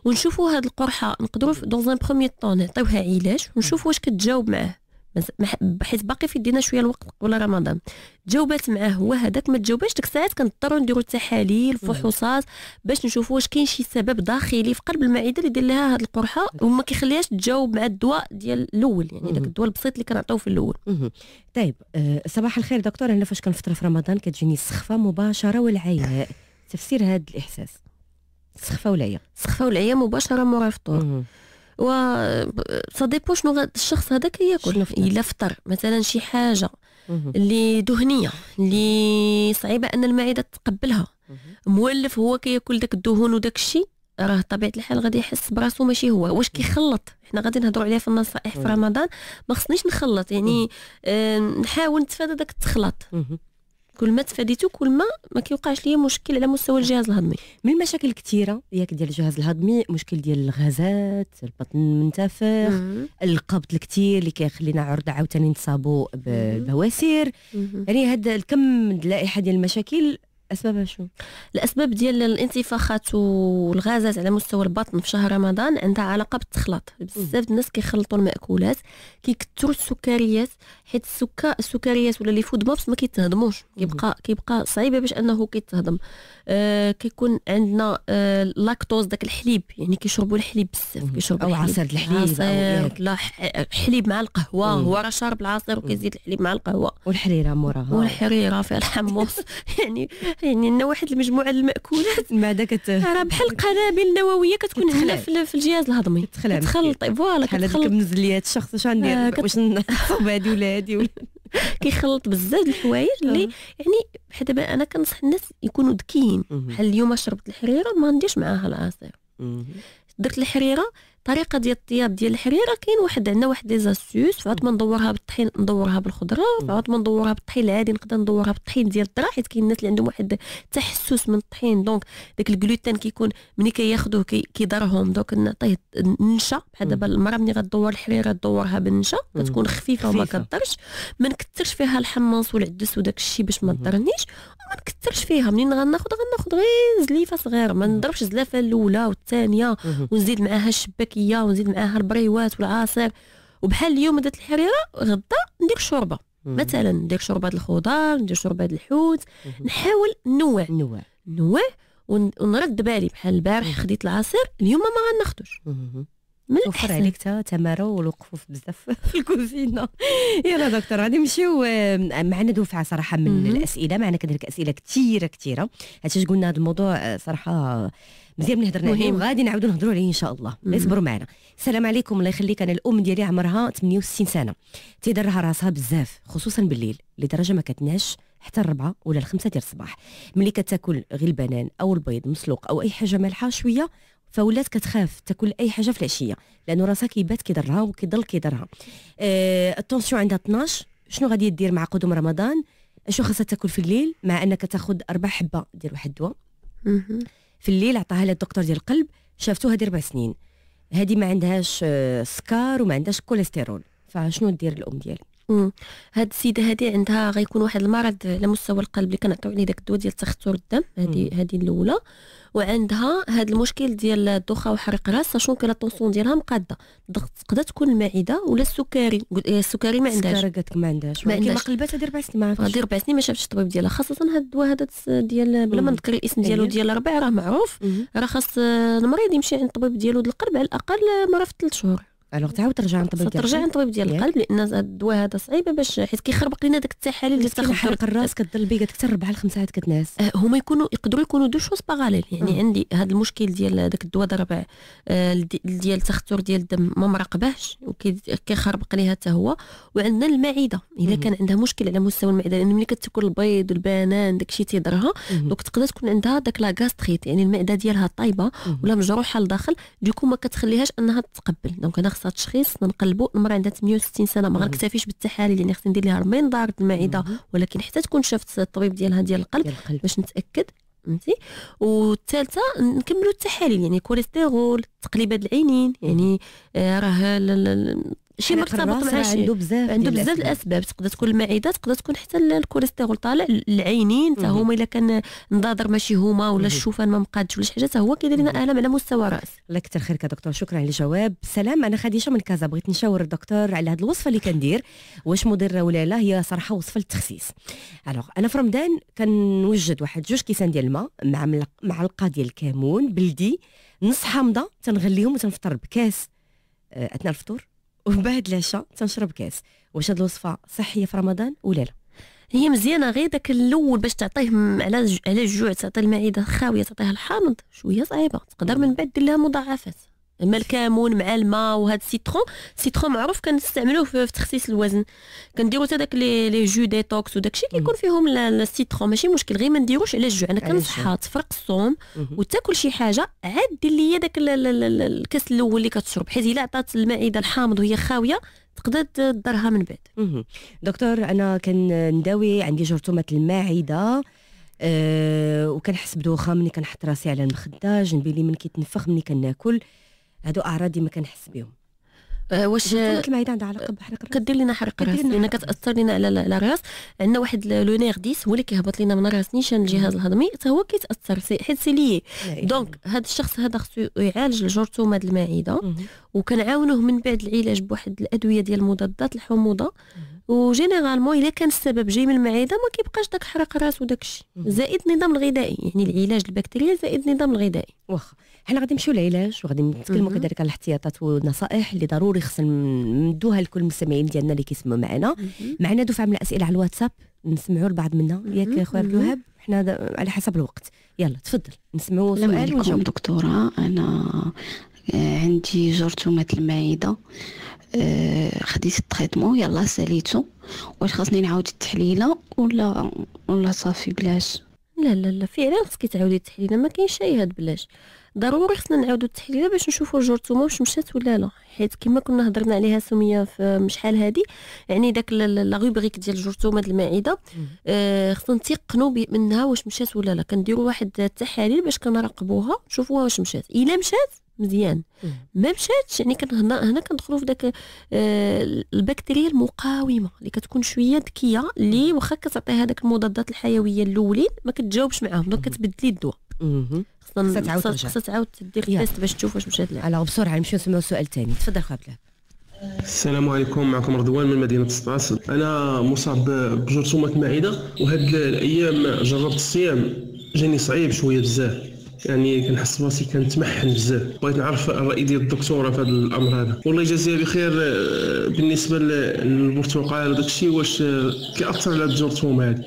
ونشوفوا هاد القرحة نقدروا dans un premier temps نعطيوها علاج ونشوفوا واش كتجاوب معاه. حيت باقي في يدينا شوية الوقت قبل رمضان. جاوبات معاه هو هذاك ما تجاوباش ديك الساعات كنضطروا نديروا تحاليل فحوصات باش نشوفوا واش كاين شي سبب داخلي في قلب المعدة اللي يدير لها هذه القرحة وما كيخليهاش تجاوب مع الدواء ديال الأول. يعني داك الدواء البسيط اللي كنعطيوه في الأول. طيب أه صباح الخير دكتور. أنا فاش كنفطر في رمضان كتجيني السخفه مباشرة والعياء. تفسير هذا الإحساس. السخفه والعياء. السخفه والعياء مباشرة مورا الفطور. و سا ديبو شنو الشخص هذاك ياكل. إلا فطر مثلا شي حاجة اللي دهنية اللي صعيبة أن المعدة تقبلها. مولف هو كياكل داك الدهون وداك الشيء راه طبيعة الحال غادي يحس براسو ماشي هو. واش كيخلط؟ حنا غادي نهضروا عليها في النصائح في رمضان. ما خصنيش نخلط يعني آه نحاول نتفادى داك التخلط. كل ما تفاديتو كل ما ما كيوقعش ليا مشكل على مستوى الجهاز الهضمي. من المشاكل الكثيره ياك ديال الجهاز الهضمي مشكل ديال الغازات البطن المنتفخ القبض الكثير اللي كيخلينا عرضه عاوتاني نتصابوا بالبواسير يعني هذا الكم اللائحه ديال المشاكل اسبابها شو؟ الأسباب ديال الانتفاخات والغازات على مستوى البطن في شهر رمضان عندها علاقة بالتخلط بزاف الناس كيخلطوا المأكولات كيكثروا السكريات حيت السكر السكريات ولا les FODMAPs ما كيتهضموش. كيبقى كيبقى صعيبة باش أنه كيتهضم. آه كيكون عندنا آه لاكتوز داك الحليب يعني كيشربوا الحليب بزاف كيشربوا أو عصير الحليب عصير لا حليب مع القهوة هو راه شارب العصير وكيزيد الحليب مع القهوة. والحريرة موراها. والحريرة فيها الحمص. يعني يعني عندنا واحد المجموعة المأكولات المعده كت راه بحال القنابل النوويه كتكون هنا في الجهاز الهضمي. تخلط voilà كتخلط. هذا الشخص واش غندير؟ آه، واش نصوب هادي ولا هادي كيخلط بزاف الحوايج اللي آه. يعني بحال دابا أنا كنصح الناس يكونوا ذكيين. بحال اليوم شربت الحريرة ما نديرش معاها العصير. درت الحريرة طريقة ديال الطياب ديال الحريرة كاين واحد عندنا واحد les astuces فعاد ما ندورها بالطحين ندورها بالخضرة فعاد ما ندورها بالطحين العادي نقدر ندورها بالطحين ديال الذره حيت كاين الناس اللي عندهم واحد التحسس من الطحين. donc داك الجلوتين كيكون ملي كياخذوه كيضرهم. donc نعطيه النشا بحال دابا المراه ملي غدور الحريرة تدورها بالنشا كتكون خفيفة وما كضرش ما نكثرش فيها الحمص والعدس وداك الشيء باش ما تضرنيش. وما نكثرش فيها منين غناخذ غناخذ غير زليفة صغيرة ما نضربش الزلافه الأولى والثانية ونزيد معاها الشباك الفواكيه ونزيد معاها البريوات والعصير. وبحال اليوم درت الحريرة غدا ندير شوربة. مثلا ندير شوربة الخضار ندير شوربة الحوت نحاول نوع. نوع. نوع ونرد بالي بحال البارح خديت العصير اليوم ما غناخذوش من وفر عليك تا تمارة والوقفوف بزاف في الكوزينة. يلا دكتور غادي نمشيو معنا دفعه صراحة من الأسئلة. معنا كذلك أسئلة كثيره كثيره هادشي قلنا هذا الموضوع آه، صراحة مزيان ملي هضرنا عليه. وغادي نعاودو نهضروا عليه إن شاء الله. اصبروا معنا. السلام عليكم. الله يخليك. أنا الأم ديالي عمرها 68 سنة. تيضرها راسها بزاف خصوصا بالليل لدرجة ما كتناش حتى الربعة ولا الخمسة ديال الصباح. ملي كتاكل غير البنان أو البيض مسلوق أو أي حاجة مالحة شوية فولات كتخاف تاكل أي حاجة في العشية لأنه راسها كيبات كيضرها وكيضل كيضرها آه التونسيون عندها 12 شنو غادي دير مع قدوم رمضان؟ شنو خاصها تاكل في الليل؟ مع أنك تاخذ أربع حبة ديال واحد الدواء. في الليل عطاها لها الدكتور ديال القلب شافتو هذه أربع سنين. هذه ما عندهاش آه، سكر وما عندهاش كوليسترول. فشنو دير الأم ديالي هاد السيدة هذه عندها غيكون واحد المرض على مستوى القلب اللي كنعطيو عليه داك الدواء ديال تخثر الدم هذه هذه الأولى. وعندها هذا المشكل ديال الدوخة وحريق الراس ساشون كو لا طونسيون ديالها مقادة. تقدر تكون المعده ولا السكري؟ السكري ما عندهاش. السكري قالت ما عندهاش. ما عندهاش. قلبات هذه أربع سنين ما عرفتش. هذه أربع سنين ما شافتش الطبيب ديالها. خاصة هذا الدواء هذا ديال بلا ما نذكر الاسم ديالو ديال الربع راه معروف. راه خاص المريض يمشي عند الطبيب ديالو القلب على الأقل مرة في ثلاث شهور. الوغ تعاود ترجع عند طبيب ديال ترجع عند طبيب ديال القلب لأن الدواء هذا صعيبه باش حيت كيخربق لنا داك التحاليل اللي تاخذ حرق الراس كضل قالت حتى ربعه لخمسة عاد كتناس آه، هما يكونوا يقدروا يكونوا دو شوز باغاليل يعني عندي هذا المشكل ديال داك الدواء ضرب آه، ديال التخثر ديال الدم ما مراقباش وكيخربق ليها حتى هو. وعندنا المعدة. إلا كان عندها مشكل على مستوى المعدة لأن ملي كتاكل البيض والبنان داكشي تيضرها donc تقدر تكون عندها داك la gastrite يعني المعدة ديالها طايبة ولا مجروحة لداخل. du coup ما كتخليهاش أنها تتقبل. donc أنا خصها تشخيص نقلبوا المرأة عندها 160 سنة ما غنكتفيش بالتحاليل يعني خصني ندير لها المنظار المعدة. ولكن حتى تكون شافت الطبيب ديالها ديال القلب باش نتأكد فهمتي؟ والثالثة نكملوا التحاليل يعني كوليسترول تقليبات العينين يعني آه راه شي مرتبط مع شي. عنده بزاف عنده بزاف الأسباب. تقدر تكون المعدة تقدر تكون حتى الكوليسترول طالع العينين حتى هما إلا كان النظاظر ماشي هما ولا الشوفان ما مقادش ولا شي حاجة هو كيدير لنا ألم على مستوى الرأس. الله يكثر خيرك دكتور. شكرا على الجواب. سلام. أنا خديجة من كازا. بغيت نشاور الدكتور على هذه الوصفة اللي كندير. واش مضرة ولا لا؟ هي صراحة وصفة للتخسيس. alors أنا في رمضان كنوجد واحد جوج كيسان ديال الماء مع معلقه ديال الكمون بلدي نص حامضة تنغليهم وتنفطر بكاس. آه، أثناء الفطور. ومن بعد العشاء تنشرب كاس. واش هاد الوصفة صحية في رمضان ولا لا؟ هي مزيانة غير داك الأول باش تعطيه على على الجوع تعطي المعدة خاويه تعطيها الحامض شوية صعيبة تقدر من بعد دير لها مضاعفات. أما الكمون مع الماء وهذا ال citron ال citron معروف كنستعملوه في تخسيس الوزن. كنديروا حتى داك les les jus détox وداك الشيء كيكون فيهم ال citron. ماشي مشكل غير ما نديروش على الجوع. أنا كنصحها تفك الصوم وتاكل شي حاجة عاد دير لي داك الكاس الأول اللي كتشرب حيت إلا عطات المعده الحامض وهي خاوية تقدر تضرها من بعد. دكتور أنا كنداوي عندي جرثومة المعده أه وكنحس بدوخة ملي كنحط راسي على المخدة جنبي لي من كيتنفخ ملي كناكل. هادو أعراض ديما كنحس بهم أه واش المعده عندها علاقه بحرق الرأس. كدير لنا حرق الرأس لأن كتأثر لنا على الرأس. عندنا واحد لو نير ديس هو اللي كيهبط لنا من الراس نيشان الجهاز الهضمي حتى هو كيتأثر حيت سي لي. دونك هذا الشخص هذا خصو يعالج الجرثومة المعدة. وكنعاونوه من بعد العلاج بواحد الأدوية ديال مضادات الحموضة. وجينيرالمون إلا كان السبب جاي من المعدة ما كيبقاش داك حرق الراس وداك الشيء. زائد النظام الغذائي يعني العلاج البكتيريا زائد النظام الغذائي. واخا. حنا غادي نمشيو للعلاج وغادي نتكلموا كذلك على الاحتياطات والنصائح اللي ضروري خصنا نمدوها لكل المستمعين ديالنا اللي كيسمعوا معنا. معنا دفعة من الأسئلة على الواتساب نسمعوا البعض منا. ياك خويا عبد الوهاب؟ حنا على حسب الوقت. يلا تفضل. نسمعوا سؤال ونجاوب دكتورة. أنا آه، عندي جرثومة المعدة. خديت ال traitement يلا ساليتو. واش خاصني نعاود التحليلة ولا ولا صافي بلاش؟ لا لا لا فعلا خصك تعاودي التحليلة ما كاينش شي هاد بلاش. ضروري خصنا نعاودو التحليلة باش نشوفوا الجرثومه واش مشات ولا لا. حيت كما كنا هضرنا عليها سميه في شحال هادي يعني داك la rubrique ديال الجرثومه المعدة آه خصنا نتيقنوا منها واش مشات ولا لا. كنديروا واحد التحاليل باش كنراقبوها نشوفوها واش مشات. إلا مشات مزيان. ما مشاتش يعني كان هنا هنا كندخلوا في داك آه البكتيريا المقاومة اللي كتكون شوية ذكية اللي واخا كتعطي هذاك المضادات الحيوية الأولين ما كتجاوبش معاهم donc كتبدلي الدواء. خصنا تعاود خصها تعاود دير test باش تشوف واش مشات لها. على بسرعة نمشيو نسمعوا السؤال الثاني. تفضل خويا السلام عليكم معكم رضوان من مدينة سطات. أنا مصاب بجرثومة المعده وهاد الأيام جربت الصيام جاني صعيب شوية بزاف. يعني كنحس براسي كنتمحن بزاف. بغيت نعرف الرأي ديال الدكتورة في هذا الأمر هذا. والله يجازيها بخير آه، بالنسبة للبرتقال وداك الشيء واش آه، كيأثر على الجرثومه هذه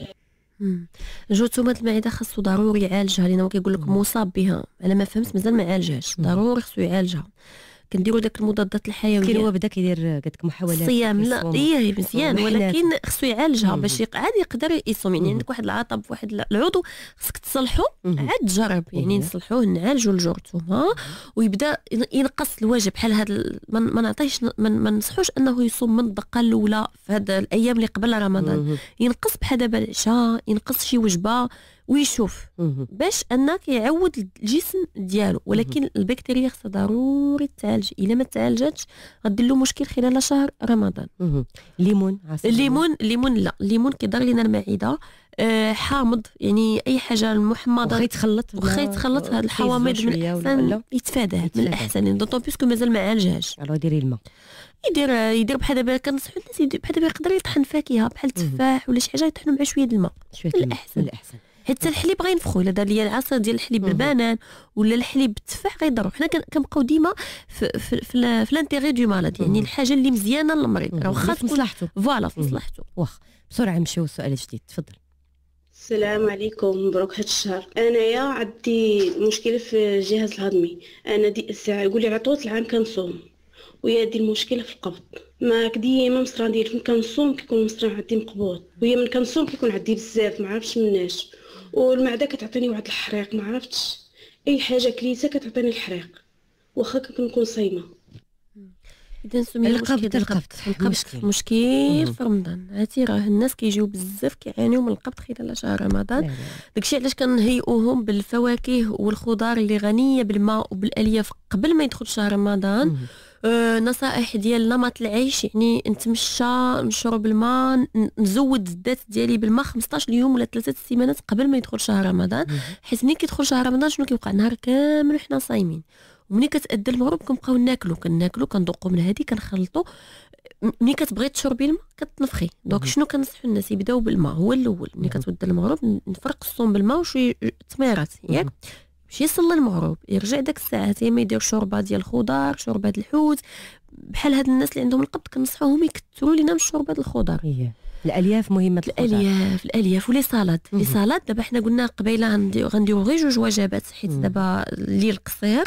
جرثومه المعدة خاصو ضروري يعالجها لأن هو كيقول لك مصاب بها. على ما فهمت مازال ما عالجهاش ضروري خصو يعالجها. كنديروا داك المضادات الحيوية. كاين هو بدا كيدير قال لك محاولات الصيام لا هي مزيان ولكن خصو يعالجها باش عاد يقدر يصوم. يعني عندك واحد العطب واحد العضو خصك تصلحو عاد تجرب. يعني نصلحوه نعالجوا الجرثومه ويبدا ينقص الواجب. بحال هذا ما نعطيش ما ننصحوش انه يصوم من الدقة الأولى في هاد الأيام اللي قبل رمضان. ينقص بحال دابا العشاء ينقص شي وجبة. ويشوف باش أنك يعود الجسم ديالو. ولكن البكتيريا خصها ضروري تعالج إلا ما تعالجتش غدير له مشكل خلال شهر رمضان. الليمون الليمون الليمون لا. الليمون كيضر لنا المعدة. آه حامض يعني أي حاجة محمضه واخا يتخلط واخا يتخلط هاد الحوامض من الاحسن يتفاداه من الاحسن d'autant puisque مازال ما عالجهاش. ألو ديري الماء. يدير يدير بحال دابا كنصحوا الناس بحال دابا يقدر يطحن فاكهة بحال التفاح ولا شي حاجة يطحنوا مع شوية الماء. شوية الأحسن. الأحسن. حتى الحليب غينفخو. إلا دار لي العصير ديال الحليب بالبنان ولا الحليب بالتفاح غيضرو. حنا كنبقاو ديما في في, في, في l'intérêt du malade. يعني الحاجة اللي مزيانة للمريض راه واخا في مصلحته voilà في مصلحته واخا. بسرعة نمشيو للسؤال الجديد تفضل. السلام عليكم مبروك هاد الشهر. أنايا عندي مشكلة في الجهاز الهضمي. أنا دي الساعة يقول لي على طول العام كنصوم. وهي دي المشكلة في القبض. ما ديما مصرا ديال فين كنصوم كيكون مصرا عندي مقبوض. وهي من كنصوم كيكون عندي بزاف. ما عرفتش مناش. والمعدة كتعطيني واحد الحريق ما عرفتش أي حاجة كليتها كتعطيني الحريق. واخا كنكون صايمة. إذا سمي القبض القبض. مشكل. مشكل في رمضان. عرفتي؟ راه الناس كيجيو بزاف كيعانيو من القبض خلال شهر رمضان. داكشي علاش كنهيئوهم بالفواكه والخضار اللي غنية بالماء وبالألياف قبل ما يدخل شهر رمضان. نصائح ديالنا ما طلعيش يعني نتمشى نشرب الماء نزود الذات ديالي بالماء 15 يوم ولا ثلاثة سيمانات قبل ما يدخل شهر رمضان. حيت ملي كيدخل شهر رمضان شنو كيوقع نهار كامل وحنا صايمين. ومني كتأدى المغرب كنبقاو ناكلو كناكلو كندوقو من هادي كنخلطو. ملي كتبغي تشربي الماء كتنفخي. دونك شنو كنصحوا الناس؟ يبداو بالماء هو الأول. ملي كتبدا المغرب نفرق الصوم بالماء وشويه تميرات ياك؟ يمشي يصلي المغرب يرجع داك الساعات يا ما يدير شوربة ديال الخضار شوربة الحوت بحال هاد الناس اللي عندهم القبض كنصحوهم يكثروا لينا من شوربة الخضار. الألياف مهمة الألياف الألياف و les salades les salades دابا حنا قلنا قبيلة غنديرو غير جوج وجبات حيت دابا الليل قصير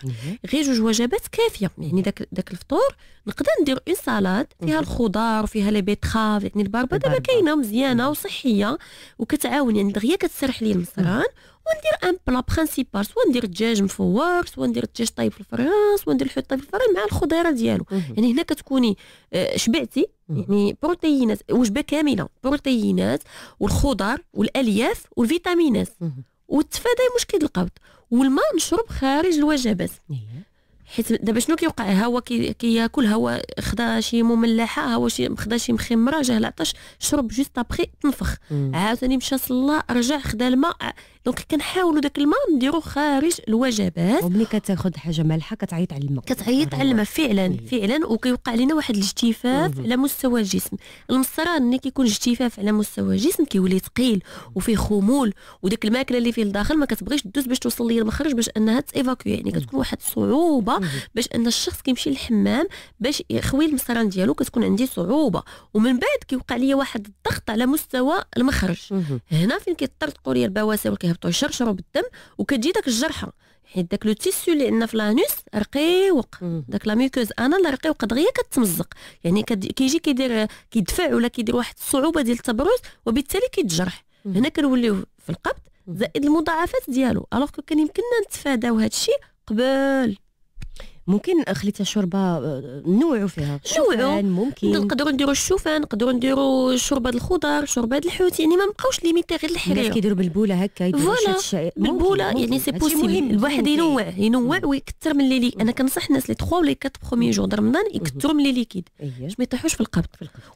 غير جوج وجبات كافية. يعني داك داك الفطور نقدر ندير une salade فيها الخضار وفيها les betteraves يعني الباربه دابا كاينة مزيانة وصحية وكتعاون يعني دغيا كتسرح لي المصران وندير un plat principal soit ندير الدجاج مفور soit ندير الدجاج طايب في الفران soit ندير الحوت طايب في الفران مع الخضيرة ديالو. يعني هنا كتكوني آه، شبعتي يعني بروتينات وجبة كاملة بروتينات والخضر والألياف والفيتامينات. وتفادى مشكل القبض والماء نشرب خارج الوجبات. حيت دابا شنو كيوقع؟ هو كياكل كي هو خدا شي مملحة هو شي خدا شي مخمرة جاه العطش شرب juste après تنفخ. عاوتاني مشى صلى رجع خدا الماء donc كنحاولوا داك الماء نديرو خارج الوجبات. وملي كتاخذ حاجة مالحة كتعيط على الماء. كتعيط على الماء فعلا فعلا. وكيوقع لنا واحد الاجتفاف على مستوى الجسم. المصران ملي كيكون اجتفاف على مستوى الجسم كيولي ثقيل وفيه خمول. وديك الماكلة اللي فيه الداخل ما كتبغيش تدوز باش توصل لي المخرج باش أنها t'évacuer. يعني كتكون واحد الصعوبه باش أن الشخص كيمشي للحمام باش يخوي المصران ديالو كتكون عندي صعوبة. ومن بعد كيوقع لي واحد الضغط على مستوى المخرج. هنا فين كيطرطقوا لي البواسير وكيهبطوا يشرشروا بالدم وكتجي داك الجرحه حيت داك le tissu اللي عندنا في l'anus رقيق داك la muqueuse anale رقيق دغيا كتمزق. يعني كيجي كيدير كيدفع ولا كيدير واحد الصعوبة ديال التبرز وبالتالي كيتجرح. هنا كنوليو في القبض زائد المضاعفات ديالو. alors كان يمكننا نتفاداو هذا الشيء قبل. ممكن خليتها شوربة آه، نوعوا فيها. نوعوا ممكن. نقدروا نديروا الشوفان نقدروا نديروا شوربة الخضر شوربة الحوت يعني ما نبقاوش limités غير الحريره الناس كيديروا بالبولة هكا voilà. بالبولة يعني si possible الواحد ينوع ينوع ويكثر من les أنا كنصح الناس les 3 ولا 4 premiers jours رمضان يكثروا من les liquides باش ما يطيحوش في القبض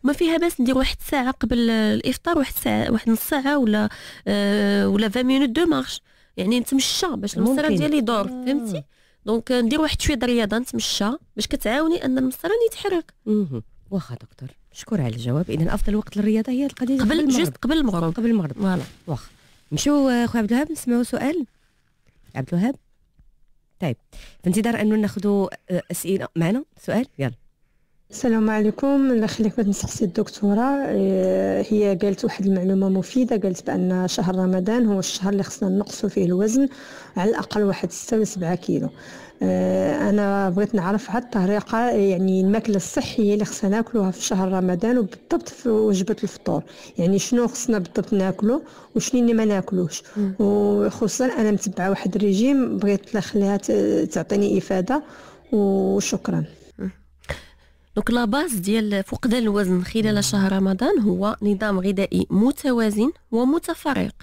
وما فيها باس ندير واحد الساعة قبل الإفطار واحد الساعة واحد نص ساعة ولا آه ولا 20 minutes de marche يعني نتمشى باش المصران ديالي يدور فهمتي؟ donc ندير واحد شوية الرياضه نتمشى. باش كتعاوني أن المصران يتحرك. واخا دكتور شكرا على الجواب. اذا أفضل وقت للرياضة هي القضية قبل juste قبل المغرب. قبل المغرب. voilà. واخا. نمشيو خويا عبد الوهاب نسمعوا سؤال. عبد الوهاب؟ طيب. في انتظار انه ناخذوا أسئلة. معنا؟ سؤال؟ يلا. السلام عليكم. الله يخليك بغيت نسقسي الدكتورة. إيه، هي قالت واحد المعلومة مفيدة. قالت بأن شهر رمضان هو الشهر اللي خصنا نقصوا فيه الوزن على الأقل واحد 6 ولا 7 كيلو. إيه، أنا بغيت نعرف على الطريقة يعني الماكلة الصحية اللي خصنا ناكلوها في شهر رمضان وبالضبط في وجبة الفطور. يعني شنو خصنا بالضبط ناكلو وشنو اللي ما ناكلوش. وخصوصا أنا متبعة واحد الريجيم بغيت نخليها تعطيني إفادة وشكرا. donc la base ديال فقدان الوزن خلال شهر رمضان هو نظام غذائي متوازن ومتفرق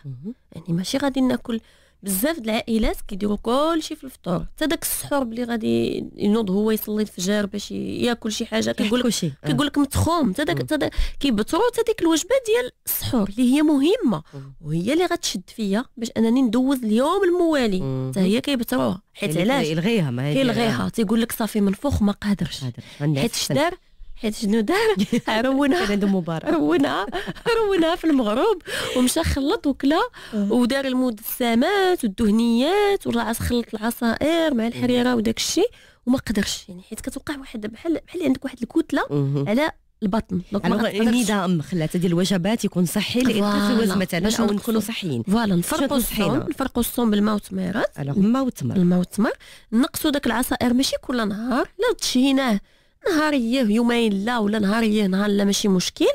يعني ماشي غادي ناكل بزاف د العائلات كيديروا كلشي في الفطور. حتى داك السحور ملي غادي ينوض هو يصلي الفجر باش ياكل شي حاجة كيقول لك كيقول لك متخوم. حتى داك حتى كيبتروا حتى ديك الوجبة ديال السحور اللي هي مهمة. وهي اللي غتشد فيا باش أنني ندوز اليوم الموالي. حتى هي كيبتروها. حيت علاش؟ يلغيها ما كيلغيها تيقول لك صافي منفوخ ما قادرش. حيت شدار؟ حيت شنو دار؟ رونها كان عنده مباراة. رونها رونها في المغرب ومشى خلط وكلا ودار المدسمات والدهنيات والعص خلط العصائر مع الحريرة وداك الشيء وما قدرش. يعني حيت كتوقع واحد بحال بحال عندك واحد الكتلة مهم. على البطن. دونك غتقدرش. النظام خلاته ديال الوجبات يكون صحي. الوزن مثلا باش أو. نكونوا صحيين؟ فوالا نفرقوا؟ الصوم نفرقوا الصوم بالماء والتميرات الوغ ما وتمر الماء والتمر نقصوا داك العصائر ماشي كل نهار لا تشهيناه. نهاريه يومين لا ولا نهاريه نهار لا ماشي مشكل.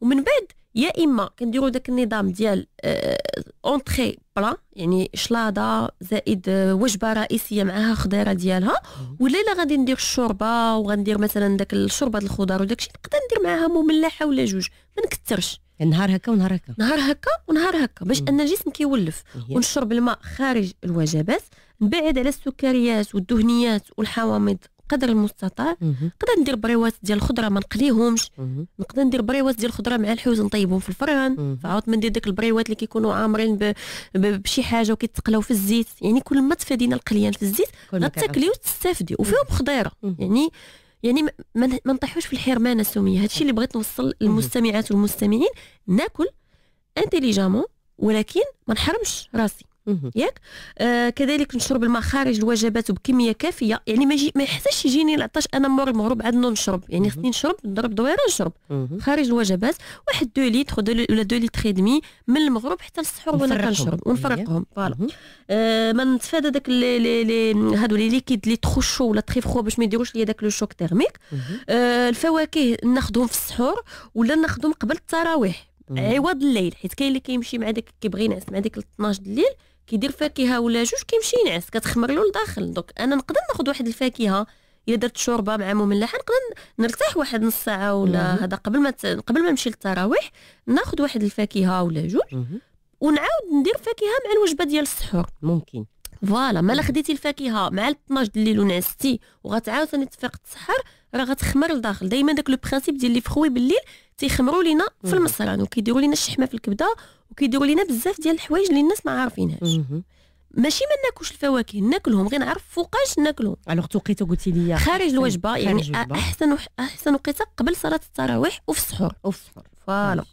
ومن بعد يا إما كنديروا داك النظام ديال آه، entrée plat يعني شلاضة زائد آه، وجبة رئيسية معاها خضيرة ديالها. ولا إلا غادي ندير الشوربة وغندير مثلا داك الشوربة الخضار وداك الشيء نقدر ندير معاها مملحة ولا جوج. ما نكثرش نهار هكا ونهار هكا. نهار هكا ونهار هكا باش أن الجسم كيولف. ونشرب الماء خارج الوجبات نبعد على السكريات والدهنيات والحوامض. قدر المستطاع. نقدر ندير بريوات ديال الخضرة ما نقليهمش. نقدر ندير بريوات ديال الخضرة مع الحوت نطيبهم في الفران. فعاود ما ندير داك البريوات اللي كيكونوا عامرين. بشي حاجة وكيتقلاو في الزيت يعني كل ما تفادينا القليان في الزيت غتاكلي وتستافدي وفيهم خضيره. يعني يعني ما- نطيحوش في الحرمان السميه هادشي اللي بغيت نوصل للمستمعات والمستمعين ناكل intelligemment ولكن ما نحرمش راسي. ياك؟ آه كذلك نشرب الماء خارج الوجبات وبكمية كافية. يعني ما ما يحتاجش يجيني العطش أنا مور المغرب عاد نشرب. يعني خصني نشرب نضرب دويرة نشرب. خارج الوجبات واحد deux deux ولا deux litres demi من المغرب حتى للسحور وأنا. كنشرب ونفرقهم. voilà. مهم. آه ما نتفادى داك لي لي لي هادو لي ليكيد لي تخو شو ولا تري فخو باش ما يديروش ليا داك le choc thermique. آه الفواكه ناخذهم في السحور ولا ناخذهم قبل التراويح. عوض الليل حيت كاين اللي كيمشي مع داك كيبغي ينعس مع ديك 12 د الليل كيدير فاكهة ولا جوج كيمشي ينعس كتخمر له لداخل donc أنا نقدر ناخذ واحد الفاكهة إلا درت شوربة مع مملحه نقدر نرتاح واحد نص ساعة ولا. هذا قبل ما ت... قبل ما نمشي للتراويح ناخذ واحد الفاكهة ولا جوج. ونعاود ندير فاكهة مع الوجبة ديال السحور ممكن voilà مالا خديتي الفاكهة مع ال 12 د الليل ونعستي وغتعاود ثاني تفيق تسحر راه غتخمر لداخل دائما داك le principe ديال les fruits بالليل تيخمروا لينا في. المصران وكيديروا لينا الشحمه في الكبده وكيديروا لينا بزاف ديال الحوايج اللي الناس ما عارفينهاش. ماشي ما ناكلش الفواكه ناكلهم غير نعرف فوقاش ناكلهم alors توقيته قلتي لي خارج الوجبة يعني. أحسن أحسن وقيتة قبل صلاة التراويح وفي السحور وفي السحور voilà.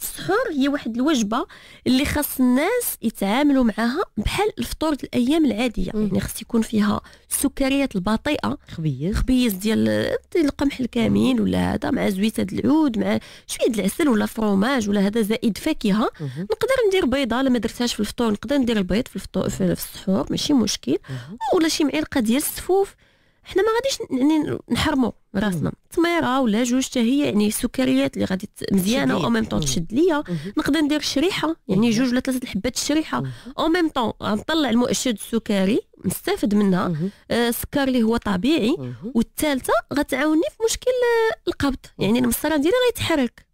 السحور هي واحد الوجبة اللي خاص الناس يتعاملوا معها بحال الفطور الأيام العادية. مم. يعني خاص يكون فيها السكريات البطيئة خبيز. خبيز ديال القمح الكامل ولا هذا مع زويته العود مع شوية العسل ولا فروماج ولا هذا زائد فاكهة. مهم. نقدر ندير بيضة لما درتهاش في الفطور نقدر ندير البيض في الفطور في السحور ماشي مشكل. مهم. ولا شي معلقة ديال السفوف حنا ما غاديش يعني نحرموا راسنا. تميره ولا جوج حتى هي يعني السكريات اللي غادي مزيانة أو ميم طون. تشد ليا. نقدر ندير شريحة. يعني. جوج ولا ثلاثة الحبات الشريحه. أو ميم طون غنطلع المؤشر السكري نستافد منها. آه، السكر اللي هو طبيعي. والثالثة غتعاوني في مشكل آه، القبض. يعني المصرانة ديالي غيتحرك.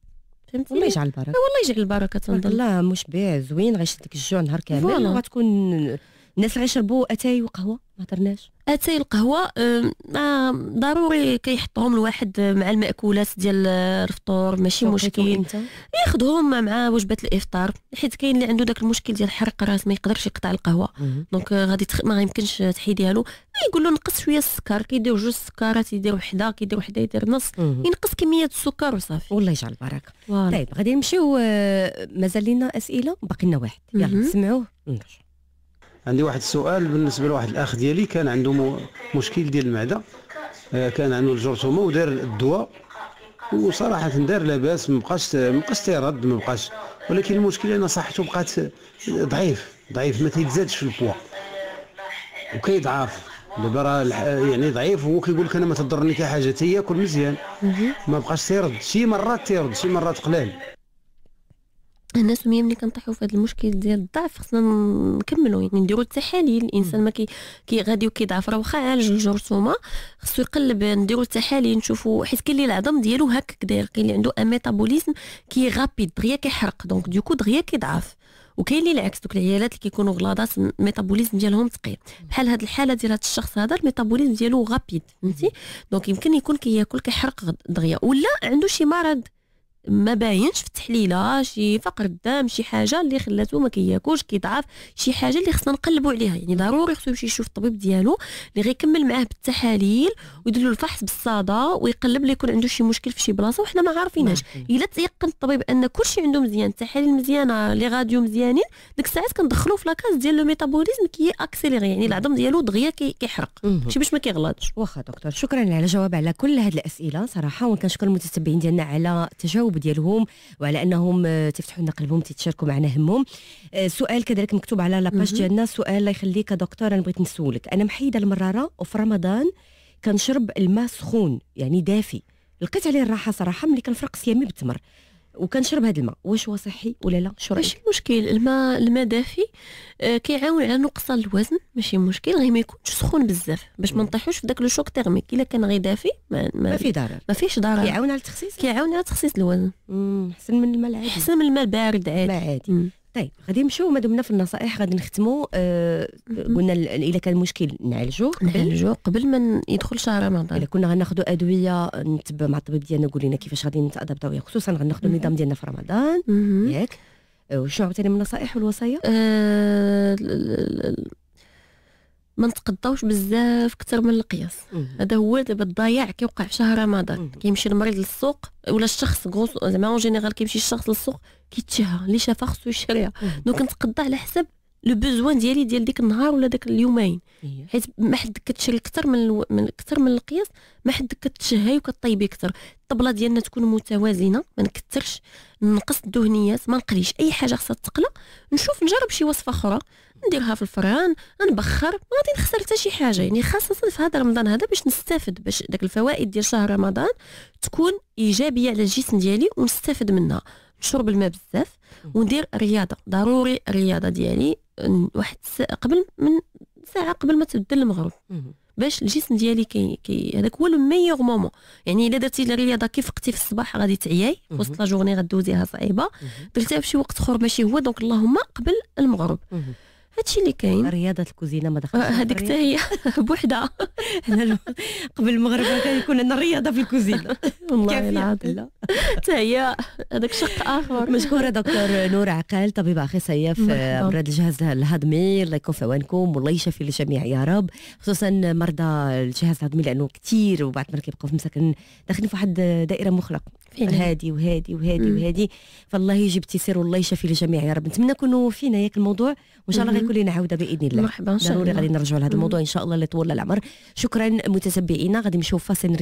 فهمتي الله يجعل البركة. والله يجعل البركة تنظن الله مشبع زوين. غيشدك الجوع نهار كامل. وغتكون الناس اللي غيشربوا أتاي وقهوة ما هضرناش أتاي القهوة آه، ضروري كيحطهم الواحد مع المأكولات ديال الفطور ماشي مشكل. ياخذهم مع وجبة الإفطار حيت كاين اللي عنده داك المشكل ديال حرق الراس ما يقدرش يقطع القهوة. donc غادي تخ... ما يمكنش تحيديها له يقول له نقص شوية السكر كيدير جوج سكرات يدير وحدة كيدير وحدة يدير نص. ينقص كمية السكر وصافي. والله يجعل البركة. طيب غادي نمشيو آه، مازال لينا أسئلة باقي لنا واحد. يلا. نسمعوه ونرجعوا عندي واحد السؤال بالنسبة لواحد الأخ ديالي كان عنده مشكل ديال المعدة. آه، كان عنده الجرثومة ودار الدواء. وصراحة دار لاباس ما بقاش ما بقاش تيرد ما بقاش. ولكن المشكل أن صحته بقات ضعيف ضعيف ما تيتزادش في البوا. وكيضعف. دابا راه يعني ضعيف وهو كيقول لك أنا ما تضرني حتى حاجة تياكل مزيان. ما بقاش تيرد. شي مرات تيرد شي مرات قلال الناس ملي كنطيحوا في هذا المشكل ديال الضعف خصنا نكملوا يعني نديروا التحاليل. الإنسان ما كي, كي غادي وكيضعف راه واخا عالج الجرثومه خصو يقلب نديروا التحاليل نشوفوا حيت كاين اللي العظم ديالو هكاك داير كاين اللي عنده un métabolisme qui est rapide دغيا كيحرق. donc du coup دغيا كيضعف. وكاين اللي العكس دوك العيالات اللي كيكونوا غلاضات ال métabolisme ديالهم ثقيل بحال هاد الحالة ديال هاد الشخص هذا ال métabolisme ديالو rapide فهمتي؟ donc يمكن يكون كياكل كيحرق دغيا. ولا عنده شي مرض. ما باينش في التحليلة شي فقر الدم شي حاجة اللي خلاته ما كياكلش كيضعف شي حاجة اللي خصنا نقلبوا عليها. يعني ضروري خصو يمشي يشوف الطبيب ديالو اللي غيكمل معاه بالتحاليل ويدير له الفحص بالصدى ويقلب لي يكون عنده شي مشكل في شي بلاصة وحنا ما عارفيناش إلا تيقن الطبيب أن كلشي عنده مزيان التحاليل مزيانة les radios مزيانين ديك الساعات كندخلوا في le cas ديال le métabolisme qui accéléré يعني العظم ديالو دغيا كيحرق. شي باش ما كيغلطش. واخا دكتور شكرا على الجواب على كل هذه الأسئلة صراحة وكنشكر المتتبعين ديالنا على التجاوب ديالهم وعلى انهم آه، تفتحوا لنا قلبهم تتشاركوا معنا همهم. السؤال كذلك مكتوب على la page ديالنا. سؤال الله يخليك دكتور أنا بغيت نسولك. أنا محيدة المرارة وفي رمضان كنشرب الماء سخون يعني دافي. لقيت عليه الراحة صراحة ملي كنفرق صيامي بالتمر وكنشرب هذا الماء. واش هو صحي ولا لا؟ شو ماشي مشكل. الماء الماء دافي آه كيعاون على نقصان الوزن. ماشي مشكل. غير ما يكونش سخون بزاف. باش ما نطيحوش في داك le choc thermique. إلا كان غير دافي ما, ما, ما في ضرر. ما فيش ضرر. كيعاون على التخسيس كيعاون على تخسيس الوزن. احسن من الماء العادي. احسن من الماء البارد عادي. الماء عادي مم. طيب غادي نمشيو ما دمنا في النصائح غادي نختموا آه قلنا إلا كان مشكل نعالجوه نعالجوه قبل ما يدخل شهر رمضان. إلا كنا غناخذوا أدوية نتبع مع الطبيب ديالنا يقول لنا كيفاش غادي نتأدابتاو خصوصا غناخذوا النظام ديالنا في رمضان. ياك. وشنو عاوتاني من النصائح والوصايا؟ آه ما نتقداوش بزاف أكثر من القياس. هذا هو دابا الضياع كيوقع في شهر رمضان. كيمشي المريض للسوق ولا الشخص زعما en général كيمشي الشخص للسوق كيتشهى اللي شافها خصو يشريها. donc نتقدى على حسب le besoin ديالي ديال ديك النهار ولا داك اليومين. حيت ما حد كتشري أكثر من ألو... من أكثر من القياس ما حد كتشهي وكطيبي أكثر. الطبلة ديالنا تكون متوازنة ما نكثرش نقص الدهنيات ما نقليش أي حاجة خصها تقلى. نشوف نجرب شي وصفة أخرى. نديرها في الفران نبخر ما غادي نخسر حتى شي حاجة. يعني خاصة في هذا رمضان هذا باش نستافد باش داك الفوائد ديال شهر رمضان تكون إيجابية على الجسم ديالي ونستافد منها. نشرب الماء بزاف وندير رياضة. ضروري الرياضه ديالي. واحد قبل من ساعة قبل ما تبدا المغرب. باش الجسم ديالي كي, كي هذاك هو le meilleur moment. يعني إلا درتي الرياضه كيف فقتي في الصباح غادي تعياي وسط la journée غدوزيها صعيبة. درتيها في شي وقت أخر ماشي هو donc اللهم قبل المغرب. هادشي اللي كاين. رياضة الكوزينة ما دخلتش هذيك حتى هي بوحدها. قبل المغرب كان يكون عندنا رياضة في الكوزينة. والله العظيم. حتى هي هذاك شق آخر. مشكوره دكتور نور عقال طبيبة اخصائيه في امراض الجهاز الهضمي. الله يكون في عوانكم والله يشفي الجميع يا رب. خصوصا مرضى الجهاز الهضمي لأنه كثير وبعد ما كيبقاو في مساكن داخلين في واحد دائرة مخلق. هادي وهادي وهادي وهادي. فالله يجيب التيسير والله يشفي الجميع يا رب. نتمنى نكونوا فينا ياك الموضوع وإن شاء الله غيكون لنا عودة بإذن الله. مرحبا ضروري غادي نرجعوا لهذا الموضوع إن شاء الله لطول العمر. شكرا متتبعينا غادي نشوف فاصل نريح.